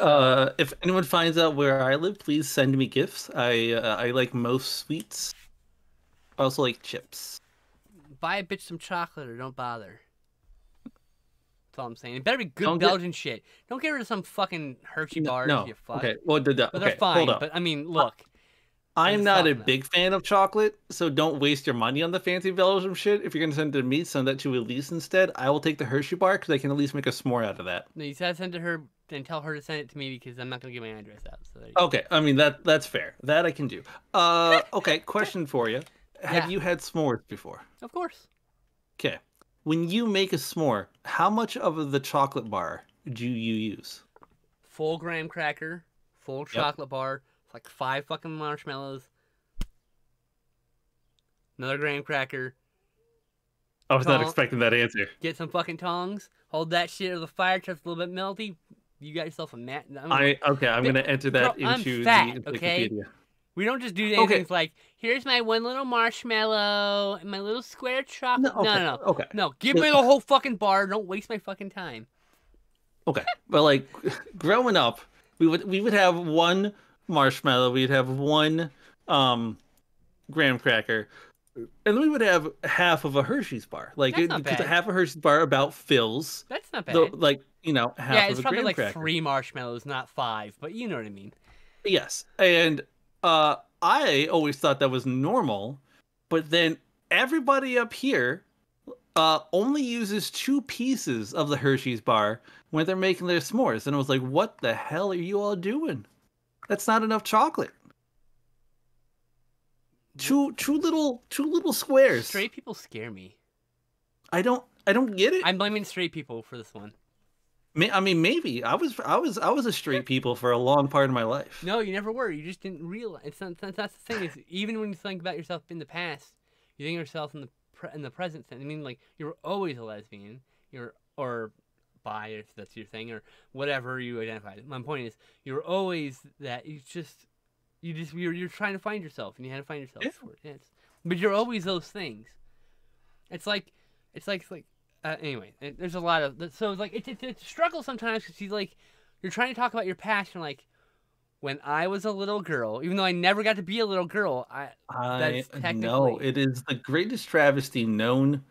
Uh, if anyone finds out where I live, please send me gifts. I uh, I like most sweets. I also like chips. Buy a bitch some chocolate or don't bother. That's all I'm saying. It better be good Don't get- Belgian shit. Don't get rid of some fucking Hershey bars, no. you fuck. Okay. Well, the, the, But okay. they're fine. Hold up. But I mean, look. I'm not a about- big fan of chocolate, so don't waste your money on the fancy Belgium shit. If you're gonna send it to me, send that to Elise instead. I will take the Hershey bar because I can at least make a s'more out of that. No, you said send it to her and tell her to send it to me because I'm not gonna give my address out. So there you go. Okay. I mean that that's fair. That I can do. Uh, okay. Question for you: Have Yeah. you had s'mores before? Of course. Okay. When you make a s'more, how much of the chocolate bar do you use? full graham cracker, full chocolate bar, like five fucking marshmallows, another graham cracker. I was not expecting that answer. Get some fucking tongs, hold that shit over the fire till it's a little bit melty. You got yourself a mat. I'm- I okay. I'm Th- gonna enter that bro, I'm into fat, the okay? We don't just do Okay. things like, here's my one little marshmallow and my little square chocolate. No, No, okay, no, no. okay, No, give me the whole fucking bar. Don't waste my fucking time. okay. But like, growing up, we would we would have one marshmallow. We'd have one um graham cracker, and then we would have half of a Hershey's bar. Like That's it, not because bad. half a Hershey's bar about fills That's not bad. the like you know half of a Helly Sherry. yeah, it's probably like cracker. three marshmallows, not five, but you know what I mean. Yes, and uh, I always thought that was normal, but then everybody up here uh, only uses two pieces of the Hershey's bar when they're making their s'mores, and I was like, "What the hell are you all doing? That's not enough chocolate. Two two little two little squares. Straight people scare me. I don't I don't get it. I'm blaming straight people for this one. I mean, maybe I was I was I was a straight people for a long part of my life. No, you never were. You just didn't realize. It's not, that's, the thing. Is even when you think about yourself in the past, you think of yourself in the pre- in the present. sense. I mean, like you were always a lesbian. You're or bi, if that's your thing, or whatever you identify. My point is, you were always that. You just you just you're you're trying to find yourself, and you had to find yourself Yeah. it. It's- but you're always those things. It's like it's like it's like uh, anyway. it- There's a lot of so it's like it's it's, it's a struggle sometimes because you like you're trying to talk about your passion like when I was a little girl, even though I never got to be a little girl, I I technically- it is the greatest travesty known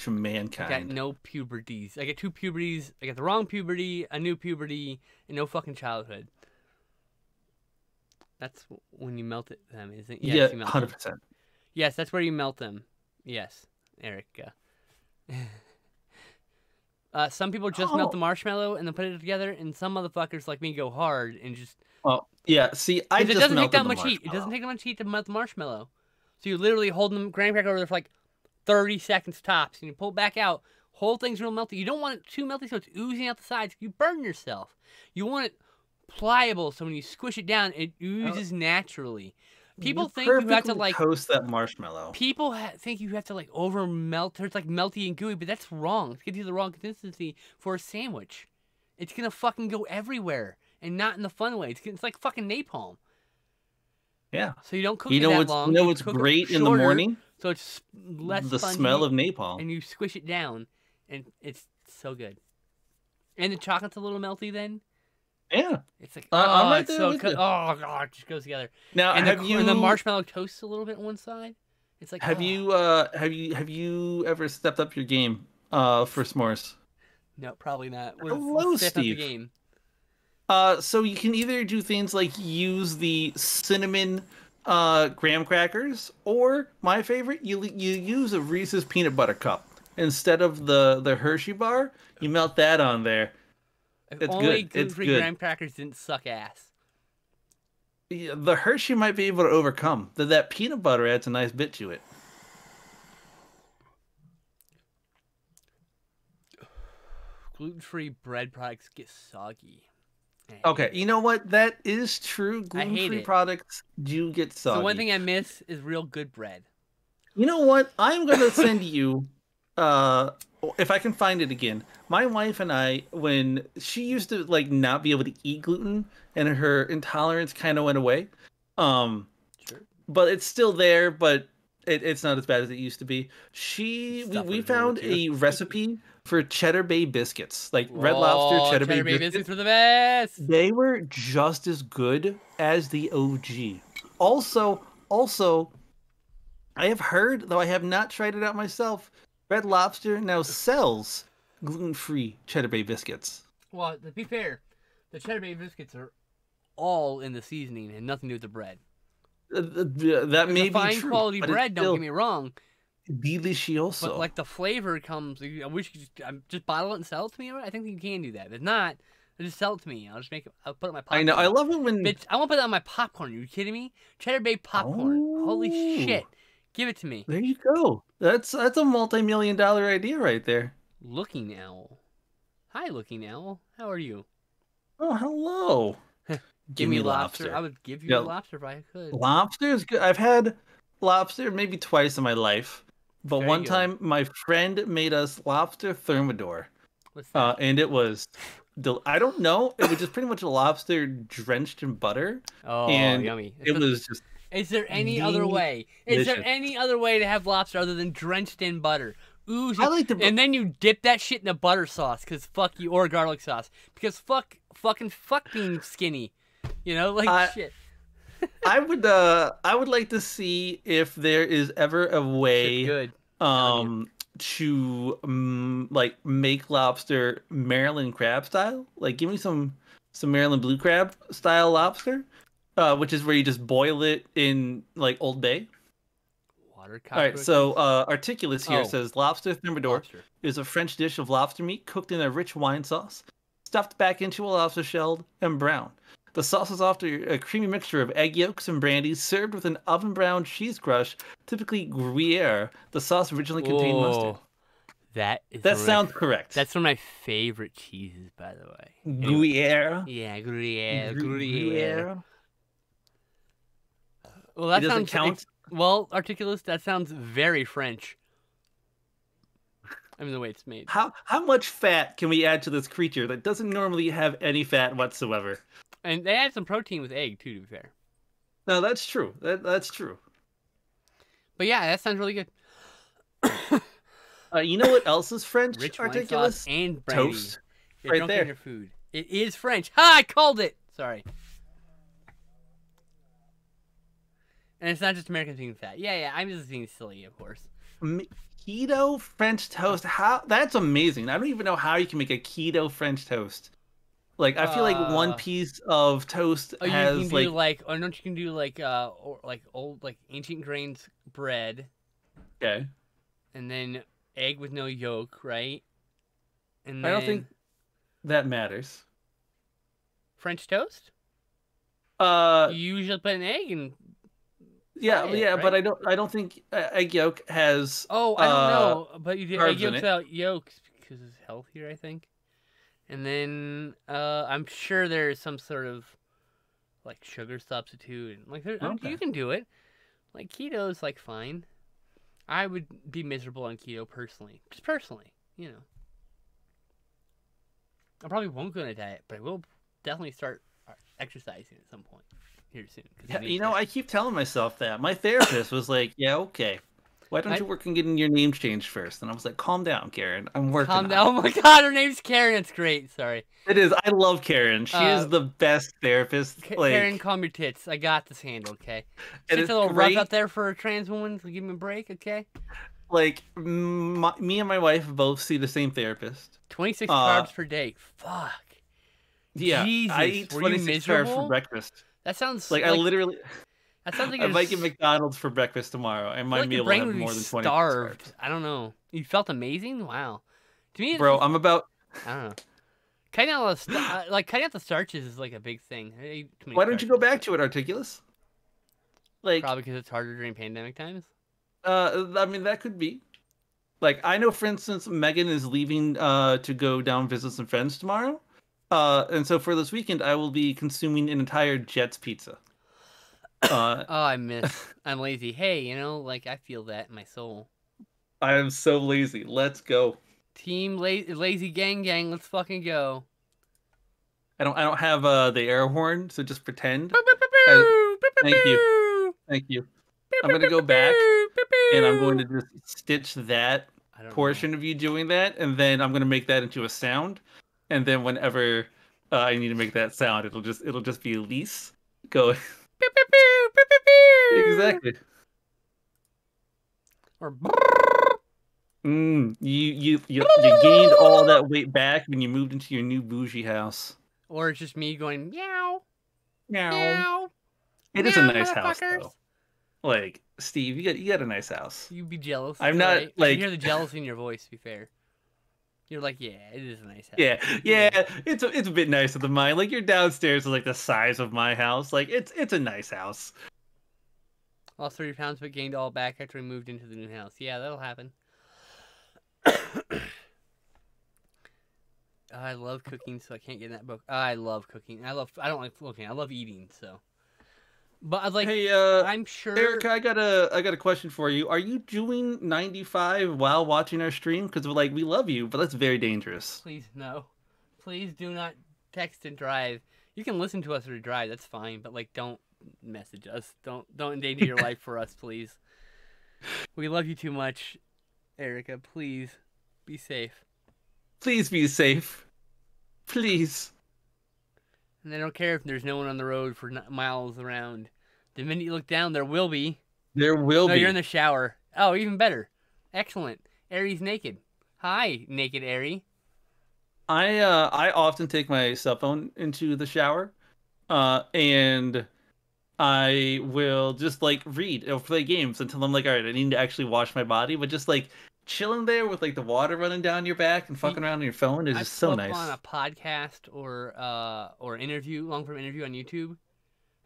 to mankind. I got no puberties. I got two puberties. I got the wrong puberty, a new puberty, and no fucking childhood. That's when you melt it, them, isn't it? Yes, yeah, you melt hundred percent. Yes, that's where you melt them. Yes, Eric. Uh, some people just melt Oh. the marshmallow and then put it together, and some motherfuckers like me go hard and just Well, yeah. See, I 'Cause just it doesn't take that much heat. It doesn't take that much heat to melt the marshmallow. So you literally hold them graham cracker over there for like 30 seconds tops, and you pull it back out. Whole thing's real melty. You don't want it too melty so it's oozing out the sides. You burn yourself. You want it pliable so when you squish it down, it oozes naturally. People You think you have to like. toast that marshmallow. People ha- think you have to like over melt, it's like melty and gooey, but that's wrong. It gives you the wrong consistency for a sandwich. It's gonna fucking go everywhere, and not in the fun way. It's, it's like fucking napalm. Yeah. So you don't cook You it that long. you know what's great in the morning? So it's less the smell of napalm. and you squish it down, and it's so good. And the chocolate's a little melty. Then Yeah. it's like Uh, oh, I'm right it's there so you. Oh god, it just goes together. Now, And the, have cr- you and the marshmallow toasts a little bit on one side. It's like have oh. you uh have you have you ever stepped up your game uh for s'mores? No, probably not. We're Hello, the Steve. game. Uh, so you can either do things like use the cinnamon uh, graham crackers, or my favorite, you you use a Reese's peanut butter cup instead of the the Hershey bar. You melt that on there. If It's only good, gluten-free good. graham crackers didn't suck ass. Yeah, The Hershey might be able to overcome that. That peanut butter adds a nice bit to it. Gluten-free bread products get soggy. Okay, it. you know what? That is true. Gluten-free products do get So soggy. one thing I miss is real good bread. You know what? I'm gonna send you, uh, if I can find it again. My wife and I, when she used to like not be able to eat gluten, and her intolerance kind of went away. Um, Sure. but it's still there, but it, it's not as bad as it used to be. She, we, Stuff we found a recipe for Cheddar Bay biscuits, like Red Lobster Oh, Cheddar, Bay, Bay biscuits. biscuits the best. They were just as good as the OG. Also, also, I have heard, though I have not tried it out myself, Red Lobster now sells gluten-free Cheddar Bay biscuits. Well, to be fair, the Cheddar Bay biscuits are all in the seasoning and nothing to do with the bread. Uh, th- that may a fine true, quality bread. Don't get me wrong, delicioso. but like the flavor comes. I wish you could just, um, just bottle it and sell it to me. I think you can do that. If not, just sell it to me. I'll just make it. I'll put it on my popcorn. I know. I love it when Bitch, I want to put that on my popcorn. Are you kidding me? Cheddar Bay popcorn. Holy Oh. shit! Give it to me. there you go. That's that's a multi-million dollar idea right there. Looking owl. Hi, looking owl. How are you? Oh, hello. Give me lobster. I would give you Yeah. lobster if I could. Lobster is good. I've had lobster maybe twice in my life, but Very one good. time my friend made us lobster thermidor, uh, and it was. Del- I don't know. It was just pretty much a lobster drenched in butter. oh, and yummy. It was just Is there any other way? Is there any other way to have lobster other than drenched in butter? Ooh, I like the and then you dip that shit in a butter sauce, cause fuck you, or garlic sauce, because fuck, fucking fuck being skinny, you know, like I- shit. I would uh I would like to see if there is ever a way Good. um to um, like make lobster Maryland crab style. Like give me some some Maryland blue crab style lobster. Uh, which is where you just boil it in like Old Bay. Water All right, so uh, Articulous here Oh. says lobster thermidor lobster. is a French dish of lobster meat cooked in a rich wine sauce, stuffed back into a lobster shell and brown. The sauce is often a creamy mixture of egg yolks and brandy, served with an oven browned cheese crush, typically Gruyere. The sauce originally contained mustard. That is That of my sounds correct. That's one of my favorite cheeses, by the way. Gruyere. Yeah, Gruyere, Gru- Gruyere. Well, that sounds count. Well, Articulous, that sounds very French. I mean, the way it's made. How how much fat can we add to this creature that doesn't normally have any fat whatsoever? And they add some protein with egg, too, to be fair. No, that's true. That that's true. But yeah, that sounds really good. Uh, you know what else is French? Rich sauce and brandy. toast. Right there. your food. It is French. Ha! I called it. Sorry. And it's not just Americans being fat. Yeah, yeah. I'm just being silly, of course. Keto French toast. How that's amazing. I don't even know how you can make a keto French toast. Like I feel like one Uh, piece of toast Oh, you can like do like, oh, don't you can do like, uh, or like old, like ancient grains bread, okay. and then egg with no yolk, right? And I don't think that matters. French toast. Uh, you usually put an egg and. Yeah, it, yeah, but? I don't. I don't think uh, egg yolk has. Oh, I don't uh, know, but you carbs egg it. without yolks because it's healthier, I think. And then uh, I'm sure there's some sort of like sugar substitute, and like there, I mean, Okay. you can do it. Like keto is like fine. I would be miserable on keto personally, just personally, you know. I probably won't go on a diet, but I will definitely start uh, exercising at some point here soon. I Yeah, you know, I keep telling myself that. My therapist was like, "Yeah, okay. Why don't I- you work on getting your name changed first? And I was like, "Calm down, Karen. I'm working." Calm on down. Oh my god, her name's Karen. It's great. Sorry. It is. I love Karen. She Uh, is the best therapist. Ka- like, Karen, calm your tits. I got this handle, okay? It's a little rough out there for a trans woman, so give me a break, okay? like my, me and my wife both see the same therapist. 26 Uh, carbs per day. Fuck. Yeah, I Jesus, eat were 26 carbs for breakfast. That sounds Like, like, I literally, that sounds like I might get McDonald's for breakfast tomorrow, and my like meal will have more than 26 starved. carbs. I don't know. You felt amazing? Wow. To me, Bro, I'm about. I don't know. Cutting out, the st- uh, like cutting out the starches is like a big thing. I eat too many Why don't you go back to it, Articulous? Like, Probably because it's harder during pandemic times. uh, I mean, that could be. Like, I know, for instance, Megan is leaving uh to go down visit some friends tomorrow. Uh, and so for this weekend, I will be consuming an entire Jet's pizza. Uh, Oh, I miss. I'm lazy. Hey, you know, like I feel that in my soul. I am so lazy. Let's go. Team la- lazy gang gang, let's fucking go. I don't. I don't have uh the air horn, so just pretend. Thank you. Thank you. I'm gonna go back, and I'm going to just stitch that don't know. portion of you doing that, and then I'm gonna make that into a sound, and then whenever uh, I need to make that sound, it'll just it'll just be Elise go exactly. Or Mm, you you you you gained all that weight back when you moved into your new bougie house. or it's just me going meow Meow. meow. It is a nice house though. Like Steve, you got you got a nice house. You'd be jealous. I'm it's not, alright. I like- can hear the jealousy in your voice. To be fair, you're like, yeah, it is a nice house. Yeah, yeah, it's a, it's a bit nicer than mine. Like your downstairs is like the size of my house. Like it's it's a nice house. Lost 30 pounds but gained all back after we moved into the new house. Yeah, that'll happen. I love cooking, so I can't get in that book. I love cooking. I love. I don't like cooking. I love eating. So, but I like. hey, uh, I'm sure. Erica, I got a I got a question for you. Are you doing 95 while watching our stream? Because we're like we love you, but that's very dangerous. Please no. Please do not text and drive. You can listen to us or drive. That's fine, but like don't message us. Don't don't endanger your life for us, please. We love you too much, Erica. Please be safe. Please be safe. Please. And I don't care if there's no one on the road for miles around. The minute you look down, there will be. There will be no, be. you're in the shower. Oh, even better. Excellent. Ari's naked. Hi, naked Ari. I uh I often take my cell phone into the shower, uh, and I will just like read or play games until I'm like, all right, I need to actually wash my body. But just like chilling there with like the water running down your back and fucking around on your phone is I just so nice. on a podcast or uh or interview, long form interview on YouTube.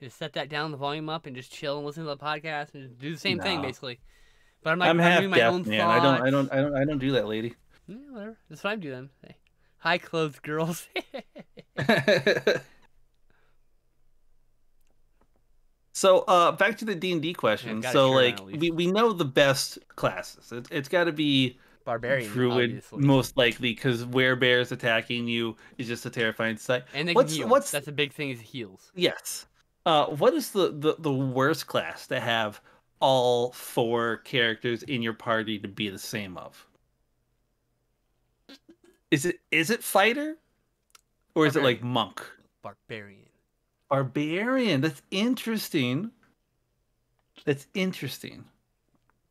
Just set that down, the volume up, and just chill and listen to the podcast and do the same thing basically. But I'm like, I'm I'm, doing my deaf, own man. I don't, I don't, I don't, I don't do that, lady. Yeah, whatever. That's what I do then. Hey. Hi, clothed girls. so, uh, back to the D and D question. a So, like, we, we know the best classes. It, it's got to be Barbarian, druid, obviously. most likely, because werebears attacking you is just a terrifying sight. and they what's, heal. what's that's a big thing is heals. Yes. Uh, what is the, the the worst class to have all four characters in your party to be the same of? Is it is it fighter, or is it like monk? Barbarian. Barbarian. That's interesting. That's interesting.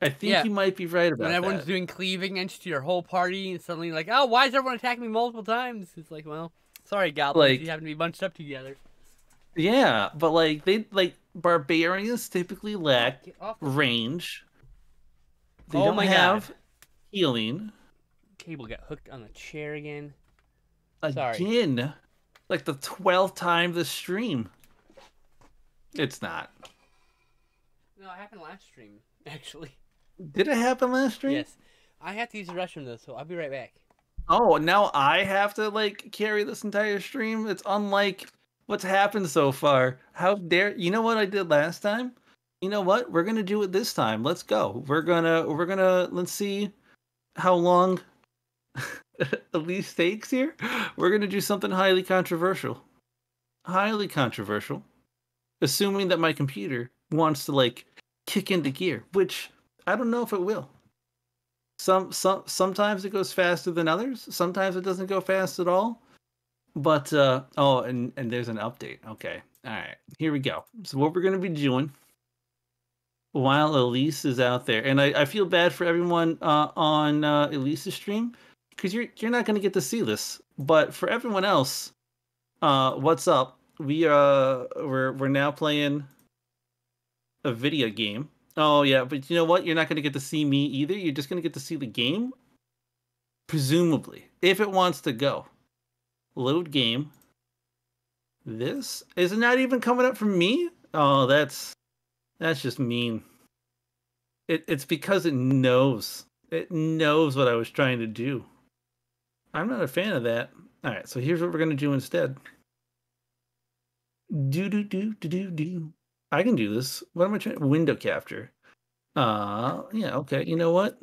I think Yeah. you might be right about it. When everyone's that. doing cleave against your whole party, and suddenly like, oh, why is everyone attacking me multiple times? It's like, well, sorry, goblins, Like- you happen to be bunched up together. Yeah, but like they like barbarians typically lack range. They Oh don't my God. have healing. Cable got hooked on the chair again. Sorry. Again, like the twelfth time this stream. It's not. No, it happened last stream, actually. Did it happen last stream? Yes. I have to use the restroom though, so I'll be right back. Oh, now I have to like carry this entire stream. It's unlike what's happened so far. How dare you know what I did last time? You know what? We're gonna do it this time. Let's go. We're gonna we're gonna let's see how long Elise takes here. We're gonna do something highly controversial. Highly controversial. Assuming that my computer wants to like kick into gear, which I don't know if it will. Some some sometimes it goes faster than others. Sometimes it doesn't go fast at all. But uh oh and and there's an update. Okay. All right. Here we go. So what we're going to be doing while elise is out there and i, I feel bad for everyone uh on uh elise's stream because you're you're not going to get to see this but for everyone else uh what's up we uh we're we're now playing a video game Oh yeah, but you know what? You're not going to get to see me either. You're just going to get to see the game, presumably, if it wants to go. Load game. This is not even coming up from me. Oh, that's that's just mean. It it's because it knows it knows what I was trying to do. I'm not a fan of that. All right, so here's what we're gonna do instead. Do do do do do do. I can do this. What am I trying? Window capture. Uh, yeah, okay. You know what?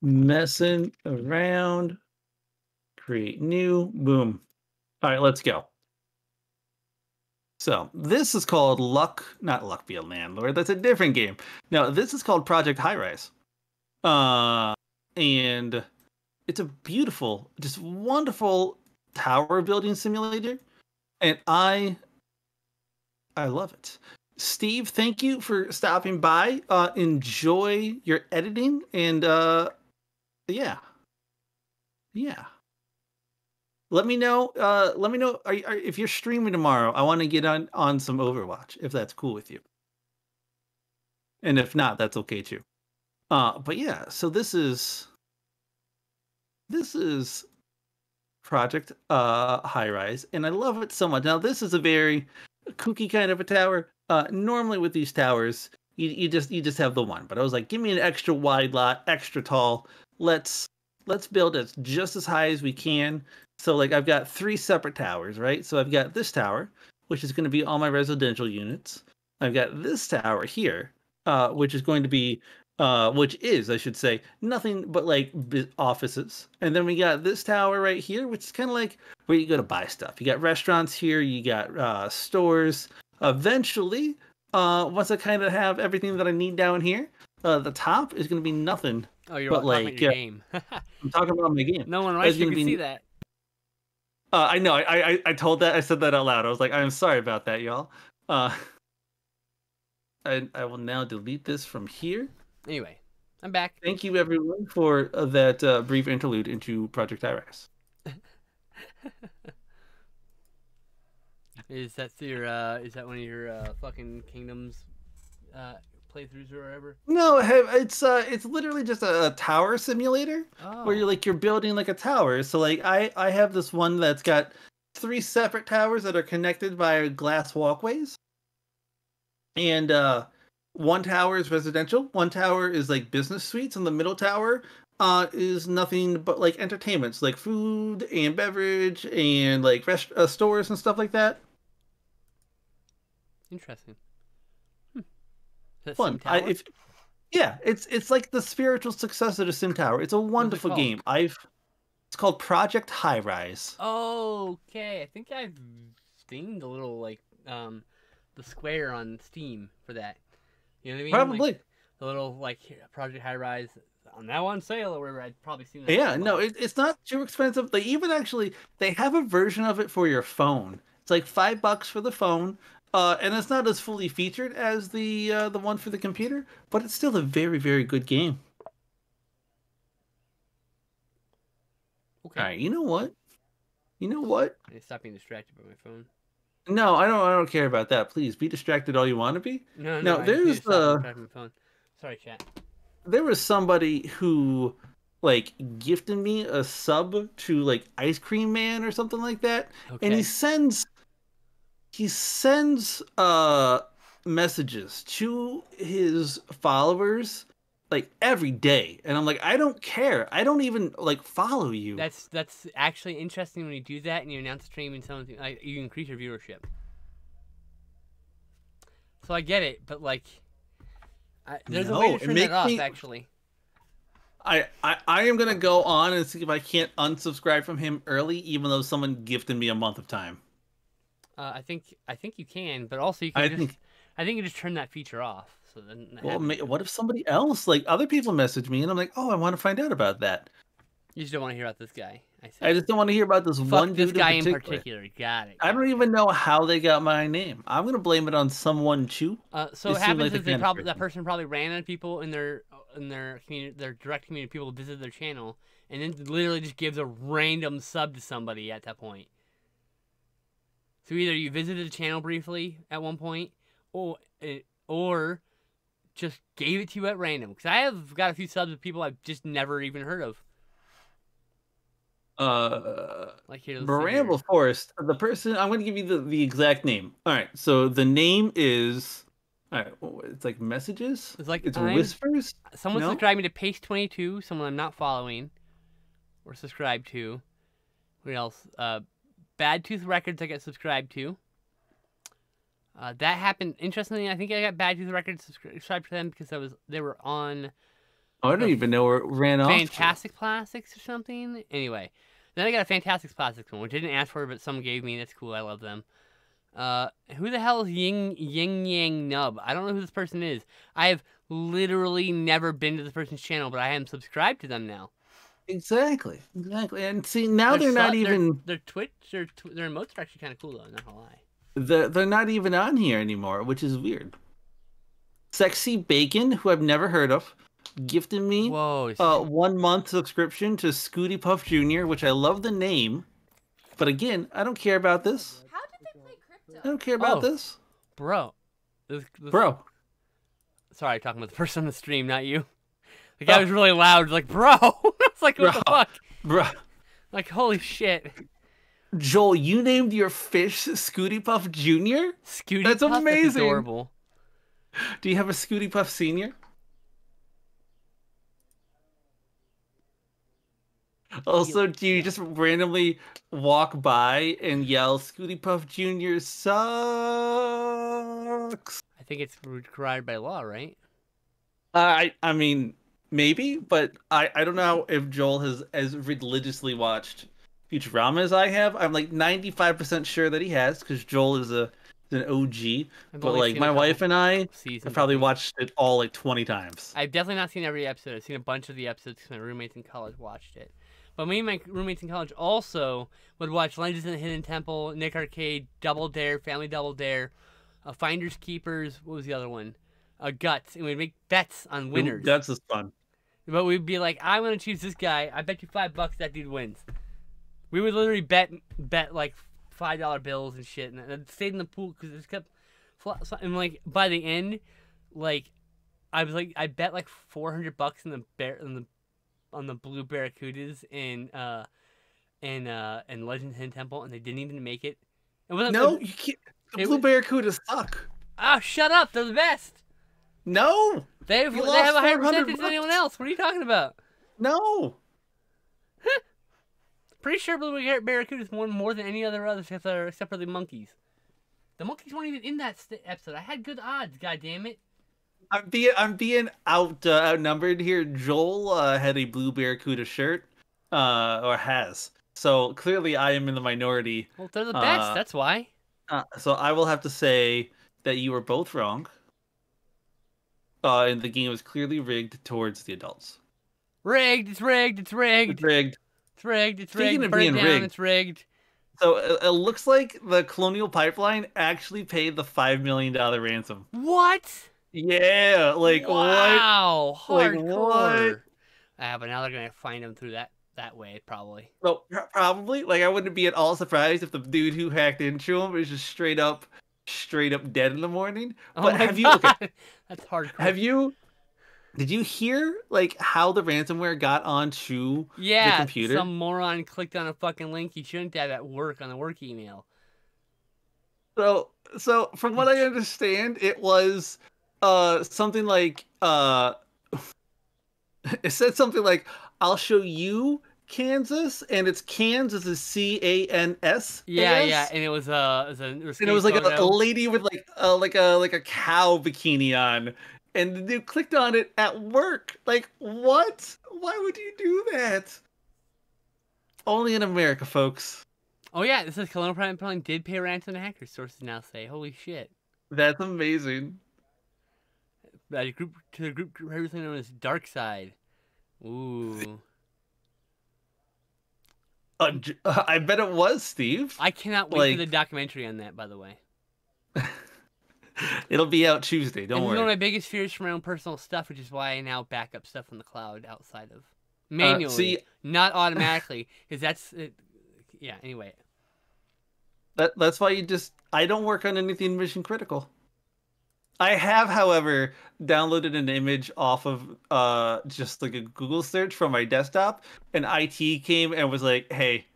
Messing around. Create new. Boom. All right, let's go. So this is called Luck, not Luck Be a Landlord. That's a different game. No, this is called Project Highrise. Uh, and it's a beautiful, just wonderful tower building simulator. And I I love it. Steve, thank you for stopping by. Uh, enjoy your editing and uh, yeah, yeah. Let me know. Uh, let me know are, are, if you're streaming tomorrow. I want to get on on some Overwatch if that's cool with you. And if not, that's okay too. Uh, but yeah. So this is this is Project uh High Rise, and I love it so much. Now this is a very kooky kind of a tower. Uh, normally with these towers, you, you just you just have the one. But I was like, give me an extra wide lot, extra tall. Let's let's build it just as high as we can. So like I've got three separate towers, right? So I've got this tower, which is going to be all my residential units. I've got this tower here, uh, which is going to be uh, which is, I should say, nothing but like offices. And then we got this tower right here, which is kind of like where you go to buy stuff. You got restaurants here, you got uh, stores. Eventually, uh, once I kind of have everything that I need down here, uh, the top is going to be nothing. Oh, you're But, like, your yeah. game. I'm talking about my game. no one writes you can be- see that. Uh, I know. I, I I told that. I said that out loud. I was like, I'm sorry about that, y'all. Uh, I I will now delete this from here. Anyway, I'm back. Thank you, everyone, for uh, that uh, brief interlude into Project Highrise. Is that your uh is that one of your uh fucking kingdoms uh playthroughs or whatever? No, it's uh, it's literally just a, a tower simulator Oh. where you're like you're building like a tower. So like I I have this one that's got three separate towers that are connected by glass walkways, and uh, one tower is residential, one tower is like business suites, and the middle tower uh is nothing but like entertainments, like food and beverage and like rest- uh, stores and stuff like that. Interesting. Hmm. That fun. I, if yeah, it's it's like the spiritual successor to SimTower. It's a wonderful called? game. I've it's called Project Highrise. Oh, Okay, I think I've seen the little like um the square on Steam for that. You know what I mean? Like, Probably. the little like Project Highrise on now on sale or whatever. I'd probably seen that. yeah, no, it, it's not too expensive. They even actually they have a version of it for your phone. It's like five bucks for the phone. Uh, and it's not as fully featured as the uh, the one for the computer, but it's still a very very good game. okay. All right, you know what? You know what? I need to stop being distracted by my phone. No, I don't. I don't care about that. Please be distracted all you want to be. No, No, no, I just need there's, stop uh, phone. Sorry, chat. there was somebody who like gifted me a sub to like ice cream man or something like that Okay. and he sends he sends uh messages to his followers like every day and i'm like i don't care i don't even like follow you That's that's actually interesting when you do that and you announce a stream and something like you increase your viewership. So I get it, but like, I, there's a way No, to turn that off. me- Actually, I, I i am gonna go on and see if i can't unsubscribe from him early even though someone gifted me a month of time uh, I think I think you can, but also you can i just think I think you just turn that feature off. So then well ma- what if somebody else like other people message me and i'm like oh i want to find out about that you just don't want to hear about this guy. I. I just don't want to hear about this Fuck one this dude guy in in particular. particular. Got it. I don't even know how they got my name. I'm gonna blame it on someone too. Uh, so It what seemed happens like the is they probably that person. person probably ran into people in their in their community, their direct community. People visit their channel, and then literally just gives a random sub to somebody at that point. So either you visited the channel briefly at one point, or eh, or just gave it to you at random. Because I have got a few subs of people I've just never even heard of. Uh, Like here, let's here. Bramble Forest. The person I'm gonna give you the, the exact name. All right. So the name is. All right. It's like messages. It's like It's I'm- whispers. Someone No? subscribed me to Pace Twenty Two. Someone I'm not following or subscribed to. What else? Uh, Bad Tooth Records. I get subscribed to. Uh, that happened. Interestingly, I think I got Bad Tooth Records subscri- subscribed to them because I was they were on Oh, I don't even know where it ran off. Fantastic Plastics or something. Anyway, then I got a Fantastic Plastics one, which I didn't ask for, but someone gave me. That's cool. I love them. Uh, who the hell is Ying Ying Yang Nub? I don't know who this person is. I have literally never been to this person's channel, but I am subscribed to them now. Exactly. Exactly. And see, now Their they're not their- even. Their Twitch, their tw- their emotes are actually kind of cool though. Not gonna lie. They're, they're not even on here anymore, which is weird. Sexy Bacon, who I've never heard of, gifted me Whoa. uh, one month subscription to Scooty Puff Jr., which I love the name. But again, I don't care about this. How did they play crypto? I don't care about Oh. this. bro. This, this, Bro, Sorry, talking about the person on the stream, not you. The guy Oh. was really loud. Like, bro. it's like, what the fuck? bro. Like, holy shit. Joel, you named your fish Scooty Puff Jr.? Scooty That's Puff, amazing. adorable. Do you have a Scooty Puff Senior? Also, do you just randomly walk by and yell Scooty Puff Jr. sucks? I think it's required by law, right? Uh, I I mean maybe, but I I don't know if Joel has as religiously watched Futurama as I have. I'm like 95% sure that he has because Joel is a is an OG. I've But like my wife and I I probably watched it all like 20 times. I've definitely not seen every episode. I've seen a bunch of the episodes because my roommates in college watched it. But me and my roommates in college also would watch Legends of the Hidden Temple, Nick Arcade, Double Dare, Family Double Dare, uh, Finders Keepers. What was the other one? Uh, Guts, and we'd make bets on winners. That's just fun. But we'd be like, I'm gonna choose this guy. I bet you five bucks that dude wins. We would literally bet bet like five dollar bills and shit, and it stayed in the pool because it just kept. And like by the end, like I was like I bet like four hundred bucks in the bear in the on the blue barracudas in uh in uh in Legend Hidden Temple, and they didn't even make it. It wasn't No, you can't. The Blue was- Barracudas suck. Oh, shut up! They're the best. No, They have, they have a higher 400 percentage than anyone else. What are you talking about? no. Pretty sure Blue Bar- Barracudas won more than any other other except for, except for the monkeys. The monkeys weren't even in that episode. I had good odds. God damn it! I'm being I'm being out uh, outnumbered here. Joel uh, had a blue barracuda shirt, uh, or has. So clearly, I am in the minority. Well, they're the best. Uh, That's why. Uh, so I will have to say that you were both wrong. Uh, and the game was clearly rigged towards the adults. Rigged. It's rigged. It's rigged. It's rigged. It's rigged. It's Speaking rigged. of Burn it down. rigged, It's rigged. So it, it looks like the Colonial Pipeline actually paid the five million dollar ransom. What? Yeah, like what? wow. Like, Hardcore. what? Ah, but now they're gonna find them through that that way probably. Well, probably. Like, I wouldn't be at all surprised if the dude who hacked into him is just straight up, straight up dead in the morning. Oh But my have you? Okay, That's hardcore. have you? Did you hear like how the ransomware got onto? yeah, computer? some moron clicked on a fucking link he shouldn't have at work on the work email. So, so from what I understand, it was uh something like uh, it said something like, "I'll show you." Kansas and it's Kansas is C A N S. Yeah, yeah, and it was uh, it was a and it was like a, a lady with like uh, like a like a cow bikini on and the dude clicked on it at work like what why would you do that only in america folks Oh yeah, this is Colonial Pipeline did pay ransom to hackers. Sources now say, "Holy shit!" that's amazing That group to the group previously known as Dark Side. Ooh, uh, i bet it was steve I cannot wait Like- for the documentary on that. By the way, it'll be out tuesday don't and one of my biggest fears for my own personal stuff, which is why I now back up stuff from the cloud outside of manually, Uh, see- not automatically, because that's it. Yeah. Anyway, that, that's why you just i don't work on anything mission critical i have however downloaded an image off of uh just like a google search from my desktop and it came and was like hey